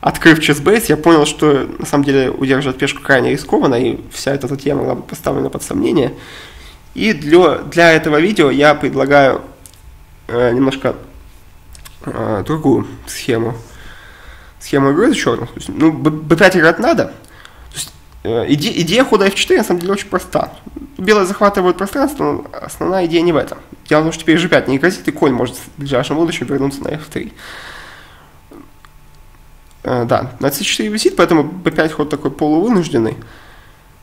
открыв чесбейс, я понял, что на самом деле удерживать пешку крайне рискованно, и вся эта затея могла быть поставлена под сомнение. И для, для этого видео я предлагаю э, немножко э, другую схему. Схему игры за черных. То есть, ну, b5 играть надо. То есть, э, иде, идея хода f4 на самом деле очень проста. Белые захватывают пространство, но основная идея не в этом. Дело в том, что теперь g5 не грозит, и конь может в ближайшем будущем вернуться на f3. Э, да, на c4 висит, поэтому b5 ход такой полувынужденный.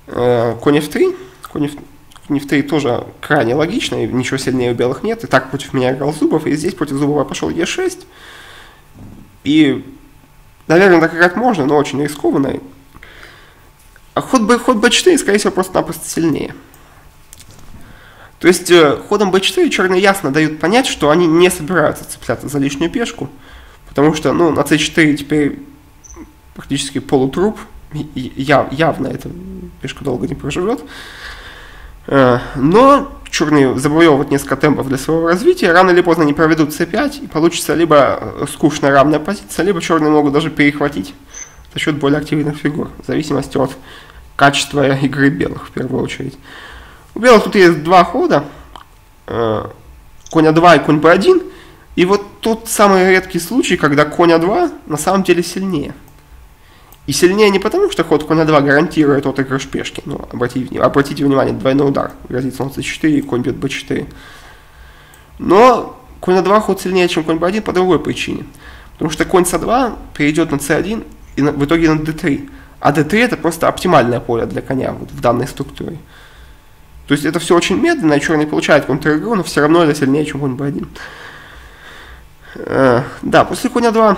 Э, конь f3. Конь f3 не в 3 тоже крайне логично, и ничего сильнее у белых нет. И так против меня играл Зубов, и здесь против Зубова пошел Е6. И, наверное, играть можно, но очень рискованно. А ход, B, ход b4, скорее всего, просто-напросто сильнее. То есть э, ходом b4 черные ясно дают понять, что они не собираются цепляться за лишнюю пешку, потому что ну, на c4 теперь практически полутруп, яв, явно эта пешка долго не проживет. Э, но черные завоевывают несколько темпов для своего развития, рано или поздно они проведут c5, и получится либо э, скучная равная позиция, либо черные могут даже перехватить за счет более активных фигур, в зависимости от качества игры белых, в первую очередь. У белых тут есть два хода, э, конь А2 и конь Б1, и вот тот самый редкий случай, когда конь А2 на самом деле сильнее – и сильнее не потому, что ход конь на 2 гарантирует отыгрыш пешки. Ну, обратите, обратите внимание, двойной удар. Грозит слон c4, конь бьет b4. Но конь на 2 ход сильнее, чем конь b1 по другой причине. Потому что конь c2 перейдет на c1 и на, в итоге на d3. А d3 это просто оптимальное поле для коня вот, в данной структуре. То есть это все очень медленно, и черный получает контр-игру, но все равно это сильнее, чем конь b1. Э, да, после коня 2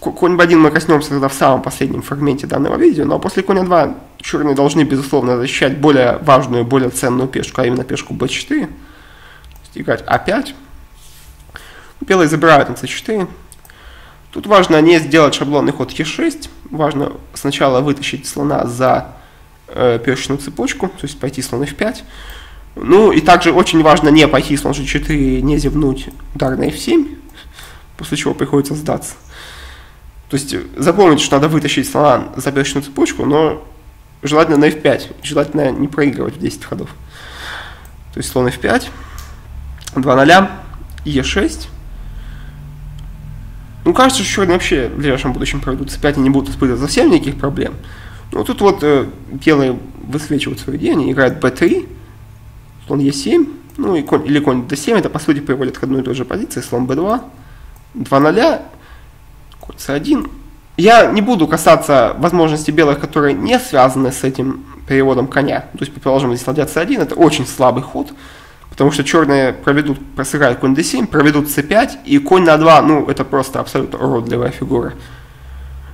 Конь b1 мы коснемся тогда в самом последнем фрагменте данного видео, но после коня 2 черные должны, безусловно, защищать более важную, более ценную пешку, а именно пешку b4. Играть а5. Белые забирают на c4. Тут важно не сделать шаблонный ход e6. Важно сначала вытащить слона за э, пешечную цепочку, то есть пойти слон f5. Ну и также очень важно не пойти слон g4, не зевнуть удар на f7, после чего приходится сдаться. То есть запомните, что надо вытащить слона за пешечную цепочку, но желательно на f5. Желательно не проигрывать в 10 ходов. То есть слон f5, 2 0, e6. Ну, кажется, что черные вообще в ближайшем будущем проведут c5 и не будут испытывать совсем никаких проблем. Ну, тут вот э, белые высвечивают свою идею, они играют b3, слон e7, ну и конь, или конь d7, это по сути приводит к одной и той же позиции, слон b2, 2 0, конь c1. Я не буду касаться возможностей белых, которые не связаны с этим переводом коня. То есть, предположим, здесь ладья c1, это очень слабый ход, потому что черные проведут, просыграют конь d7, проведут c5, и конь на 2, ну, это просто абсолютно уродливая фигура.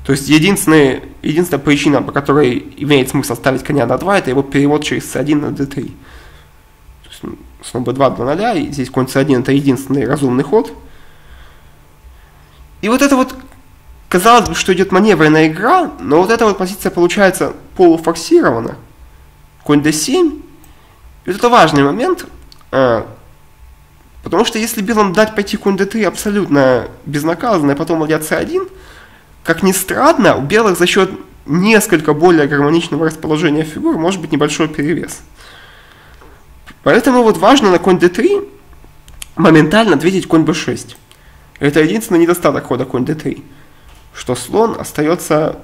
То есть единственная, единственная причина, по которой имеет смысл ставить коня на 2, это его перевод через c1 на d3. То есть, ну, слон b2 до 0, и здесь конь c1 это единственный разумный ход. И вот это вот, казалось бы, что идет маневренная игра, но вот эта вот позиция получается полуфорсирована. Конь d7. И вот это важный момент, а, потому что если белым дать пойти конь d3 абсолютно безнаказанно, и потом ладья c1, как ни странно, у белых за счет несколько более гармоничного расположения фигур может быть небольшой перевес. Поэтому вот важно на конь d3 моментально ответить конь b6. Это единственный недостаток хода конь d3, что слон остается,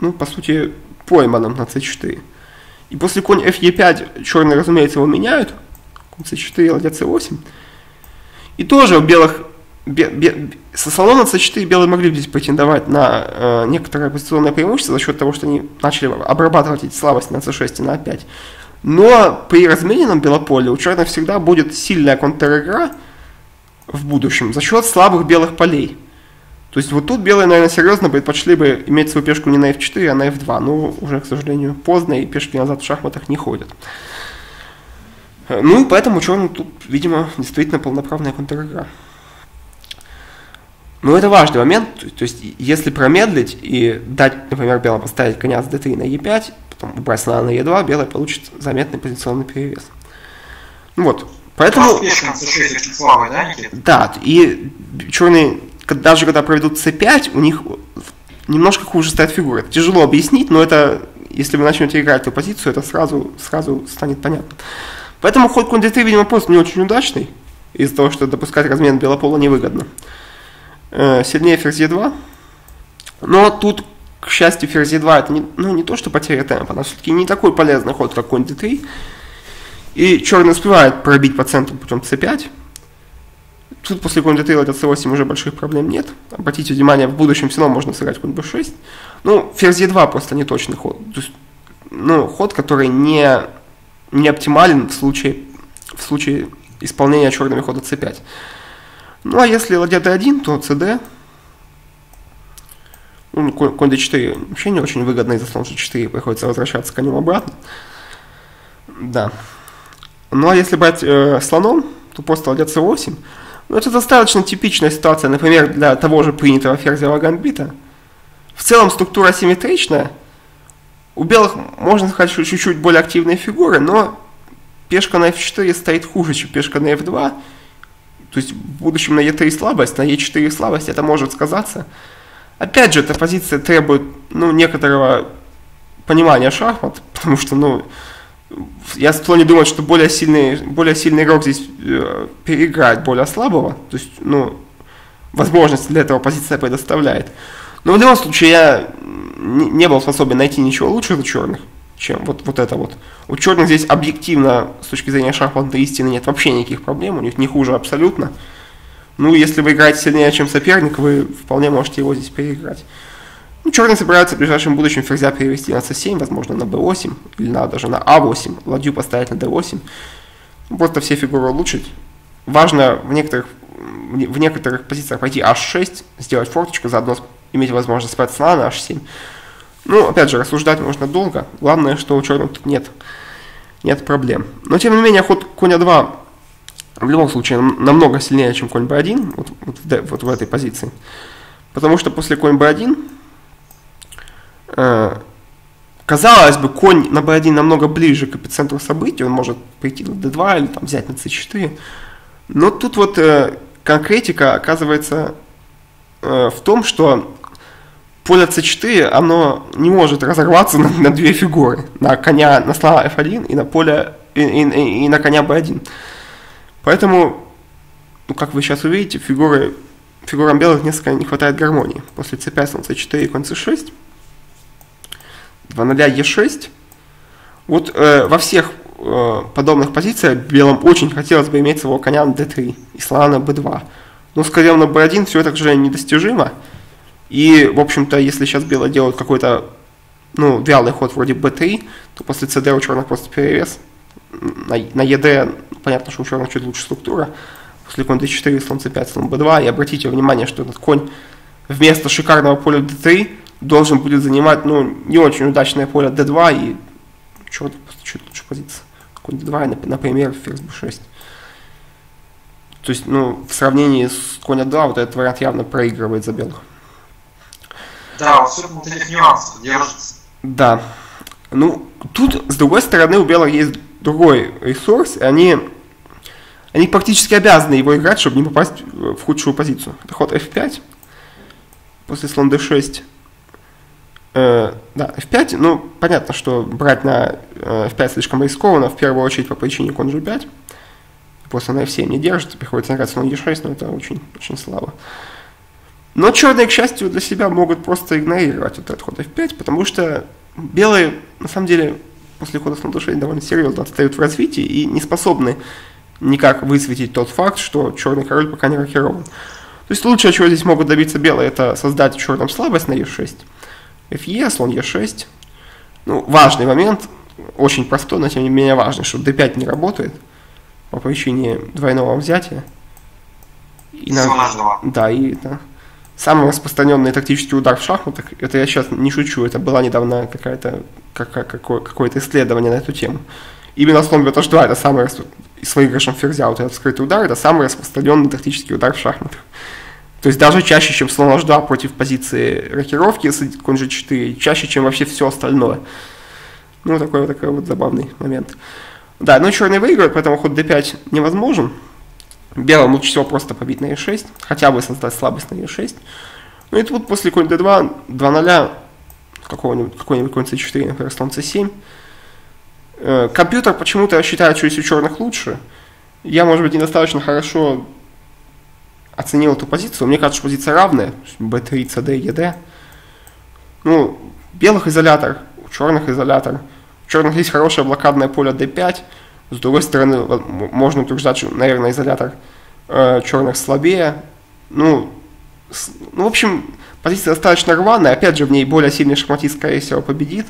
ну, по сути, пойманным на c4. И после конь fe5 черные, разумеется, его меняют, конь c4, ладья c8. И тоже у белых бе, бе, со слоном на c4 белые могли здесь претендовать на э, некоторое позиционное преимущество за счет того, что они начали обрабатывать эти слабости на c6 и на a5. Но при размененном белополе у черных всегда будет сильная контр-игра в будущем за счет слабых белых полей. То есть вот тут белые, наверное, серьезно предпочли бы иметь свою пешку не на f4, а на f2. Но уже, к сожалению, поздно, и пешки назад в шахматах не ходят. Ну и поэтому черным тут, видимо, действительно полноправная контр-игра. Но это важный момент, то есть если промедлить и дать, например, белым поставить коня с d3 на e5, потом убрать слона на e2, белый получит заметный позиционный перевес. Ну вот, поэтому... слабый, да, Никита? Да, и черные, даже когда проведут c5, у них немножко хуже стоят фигуры. Это тяжело объяснить, но это, если вы начнете играть эту позицию, это сразу, сразу станет понятно. Поэтому ход конь d3, видимо, просто не очень удачный, из-за того, что допускать размен белопола невыгодно. Э, сильнее ферзь e2. Но тут, к счастью, ферзь e2 это не, ну, не то, что потеря темпа, она все-таки не такой полезный ход, как конь d3. И черный успевает пробить по центру путем c5. Тут после конь d3 ладья c8 уже больших проблем нет. Обратите внимание, в будущем все равно можно сыграть конь b6. Ну, ферзь e2 просто не точный ход. То есть, ну, ход, который не, не оптимален в случае, в случае исполнения черными хода c5. Ну а если ладья d1, то cd. Ну, конь d4 вообще не очень выгодно из-за слон g4, приходится возвращаться к конем обратно. Да. Ну а если брать э, слоном, то просто ладья c8. Ну это достаточно типичная ситуация, например, для того же принятого ферзевого гамбита. В целом структура симметричная. У белых, можно сказать, чуть-чуть более активные фигуры, но пешка на f4 стоит хуже, чем пешка на f2, то есть в будущем на Е3 слабость, на Е4 слабость, это может сказаться. Опять же, эта позиция требует ну, некоторого понимания шахмат, *laughs* потому что, ну, я склонен думать, что более сильный, более сильный игрок здесь э, переиграет более слабого, то есть, ну, возможность для этого позиция предоставляет. Но в любом случае я не был способен найти ничего лучше за черных чем вот, вот это вот. У черных здесь объективно, с точки зрения шахматной истины, нет вообще никаких проблем, у них не хуже абсолютно. Ну, если вы играете сильнее, чем соперник, вы вполне можете его здесь переиграть. Ну, черные собираются в ближайшем будущем ферзя перевести на c7, возможно, на b8, или на, даже на a8, а ладью поставить на d8. Ну, просто все фигуры улучшить. Важно в некоторых, в некоторых позициях пойти h6, сделать форточку, заодно иметь возможность спать слона на h7. Ну, опять же, рассуждать можно долго. Главное, что у черных тут нет, нет проблем. Но, тем не менее, ход коня 2 в любом случае намного сильнее, чем конь b1, вот, вот, вот в этой позиции. Потому что после конь b1, э, казалось бы, конь на b1 намного ближе к эпицентру событий, он может прийти на d2 или там, взять на c4. Но тут вот э, конкретика оказывается э, в том, что поле c4, оно не может разорваться *laughs* на, на две фигуры. На коня, на слона f1 и на поле, и, и, и на коня b1. Поэтому, ну, как вы сейчас увидите, фигуры, фигурам белых несколько не хватает гармонии. После c5, слон c4 и конь c6. 2 0 Е6. Вот э, во всех э, подобных позициях белым очень хотелось бы иметь своего коня на d3 и слона на b2. Но с конем на b1 все это, к сожалению, недостижимо. И, в общем-то, если сейчас белые делают какой-то ну, вялый ход вроде b3, то после cd у черных просто перевес. На, на ед понятно, что у черных чуть лучше структура. После конь d4, слон c5, слон b2. И обратите внимание, что этот конь вместо шикарного поля d3 должен будет занимать, ну, не очень удачное поле d2 и черт, чуть лучше позиция. Конь d2, например, ферзь b6. То есть, ну, в сравнении с конь d2, вот этот вариант явно проигрывает за белых. Да, особенно вот этих нюансов держится. Да. Ну, тут, с другой стороны, у белых есть другой ресурс, и они, они практически обязаны его играть, чтобы не попасть в худшую позицию. Это ход f5, после слон d6. Э, да, f5, ну, понятно, что брать на э, f5 слишком рискованно, в первую очередь по причине конь g5. После на f7 не держится, приходится играть слон e6, но это очень, очень слабо. Но черные, к счастью, для себя могут просто игнорировать вот этот ход f5, потому что белые, на самом деле, после хода слон d6 довольно серьезно отстают в развитии и не способны никак высветить тот факт, что черный король пока не рокирован. То есть лучшее, чего здесь могут добиться белые, это создать черным слабость на e6. Fe, слон e6. Ну, важный момент, очень простой, но тем не менее важный, что d5 не работает по причине двойного взятия. И на... Да, и да. Самый распространенный тактический удар в шахматах, это я сейчас не шучу, это была недавно какая-то как, какое, какое-то исследование на эту тему. Именно слон b2 это самый с выигрышем ферзя, вот этот скрытый удар, это самый распространенный тактический удар в шахматах. То есть даже чаще, чем слон h2 против позиции рокировки с конь g4, чаще, чем вообще все остальное. Ну, такой вот такой вот забавный момент. Да, но черный выигрывает, поэтому ход d5 невозможен. Белым лучше всего просто побить на e6, хотя бы создать слабость на e6. Ну и тут после конь d2, 2 0 какой-нибудь какой конь c4, например, слон c7. Э, компьютер почему-то считает, что если у черных лучше. Я, может быть, недостаточно хорошо оценил эту позицию. Мне кажется, что позиция равная. b3, cd, ed. Ну, белых изолятор, у черных изолятор. У черных есть хорошее блокадное поле d5. С другой стороны, можно утверждать, что, наверное, изолятор э, черных слабее. Ну, с, ну, в общем, позиция достаточно рваная. Опять же, в ней более сильный шахматист, скорее всего, победит.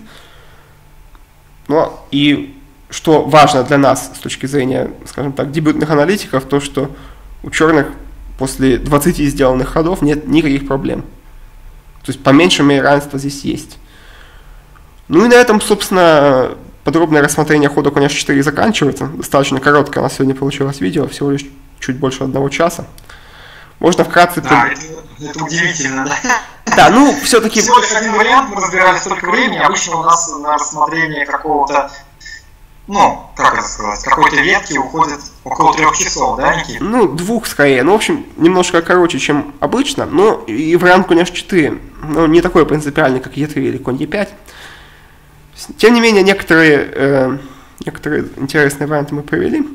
Ну, и что важно для нас с точки зрения, скажем так, дебютных аналитиков, то, что у черных после 20 сделанных ходов нет никаких проблем. То есть по меньшей мере равенство здесь есть. Ну и на этом, собственно, Подробное рассмотрение хода коня 4 заканчивается. Достаточно короткое у нас сегодня получилось видео, всего лишь чуть больше одного часа. Можно вкратце... Да, это, это удивительно, да? Да, ну, все-таки... Всего лишь один вариант, мы разбирали столько времени, обычно у нас на рассмотрение какого-то, ну, как это сказать, какой-то ветки уходит около трех часов, да, Никита? Ну, двух скорее. Ну, в общем, немножко короче, чем обычно, но и вариант коня 4, ну, не такой принципиальный, как Е3 или конь Е5. Тем не менее, некоторые, э, некоторые интересные варианты мы провели.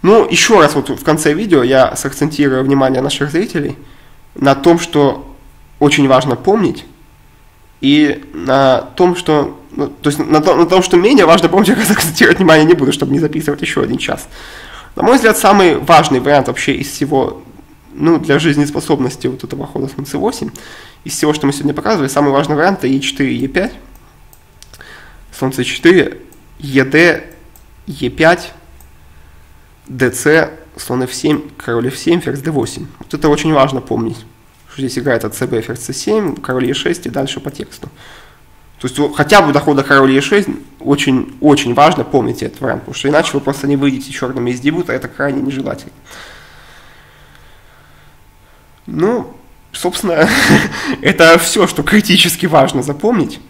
Ну, еще раз вот в конце видео я сакцентирую внимание наших зрителей на том, что очень важно помнить, и на том, что ну, то есть на, на том, что менее важно помнить, я акцентировать внимание не буду, чтобы не записывать еще один час. На мой взгляд, самый важный вариант вообще из всего, ну, для жизнеспособности вот этого хода с c8, из всего, что мы сегодня показывали, самый важный вариант это e4 и e5 слон c4, ед, e5, dc, слон f7, король f7, ферзь d8. Вот это очень важно помнить, что здесь играет cb, ферзь c7, король e6 и дальше по тексту. То есть хотя бы до хода король e6 очень, очень важно помнить этот вариант, потому что иначе вы просто не выйдете черными из дебюта, это крайне нежелательно. Ну, собственно, *laughs* это все, что критически важно запомнить.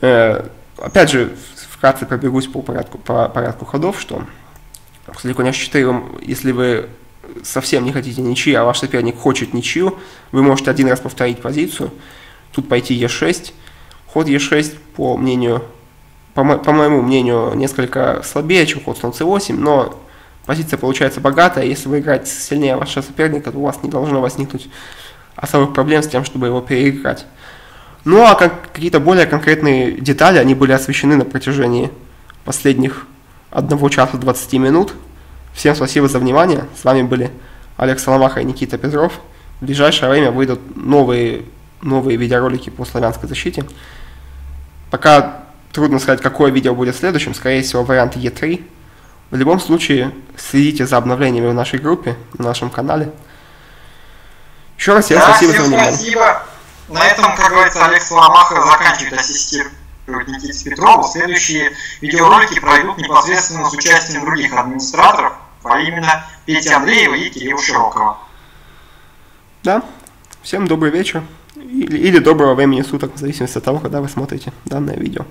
Э, опять же, вкратце пробегусь по порядку, по порядку ходов, что после коня 4, если вы совсем не хотите ничьи, а ваш соперник хочет ничью, вы можете один раз повторить позицию, тут пойти Е6. Ход Е6, по мнению, по, мо, по моему мнению, несколько слабее, чем ход слон С8, но позиция получается богатая, если вы играете сильнее вашего соперника, то у вас не должно возникнуть особых проблем с тем, чтобы его переиграть. Ну а как, какие-то более конкретные детали, они были освещены на протяжении последних 1 часа 20 минут. Всем спасибо за внимание. С вами были Олег Соломаха и Никита Петров. В ближайшее время выйдут новые, новые видеоролики по славянской защите. Пока трудно сказать, какое видео будет следующим. Скорее всего, вариант E3. В любом случае, следите за обновлениями в нашей группе, на нашем канале. Еще раз всем Да, спасибо всем за внимание. спасибо. На этом, как говорится, Олег Соломаха заканчивает ассистировать Никите Петрову. Следующие видеоролики пройдут непосредственно с участием других администраторов, а именно Пети Андреева и Кирилла Широкова. Да, всем добрый вечер или, или доброго времени суток, в зависимости от того, когда вы смотрите данное видео.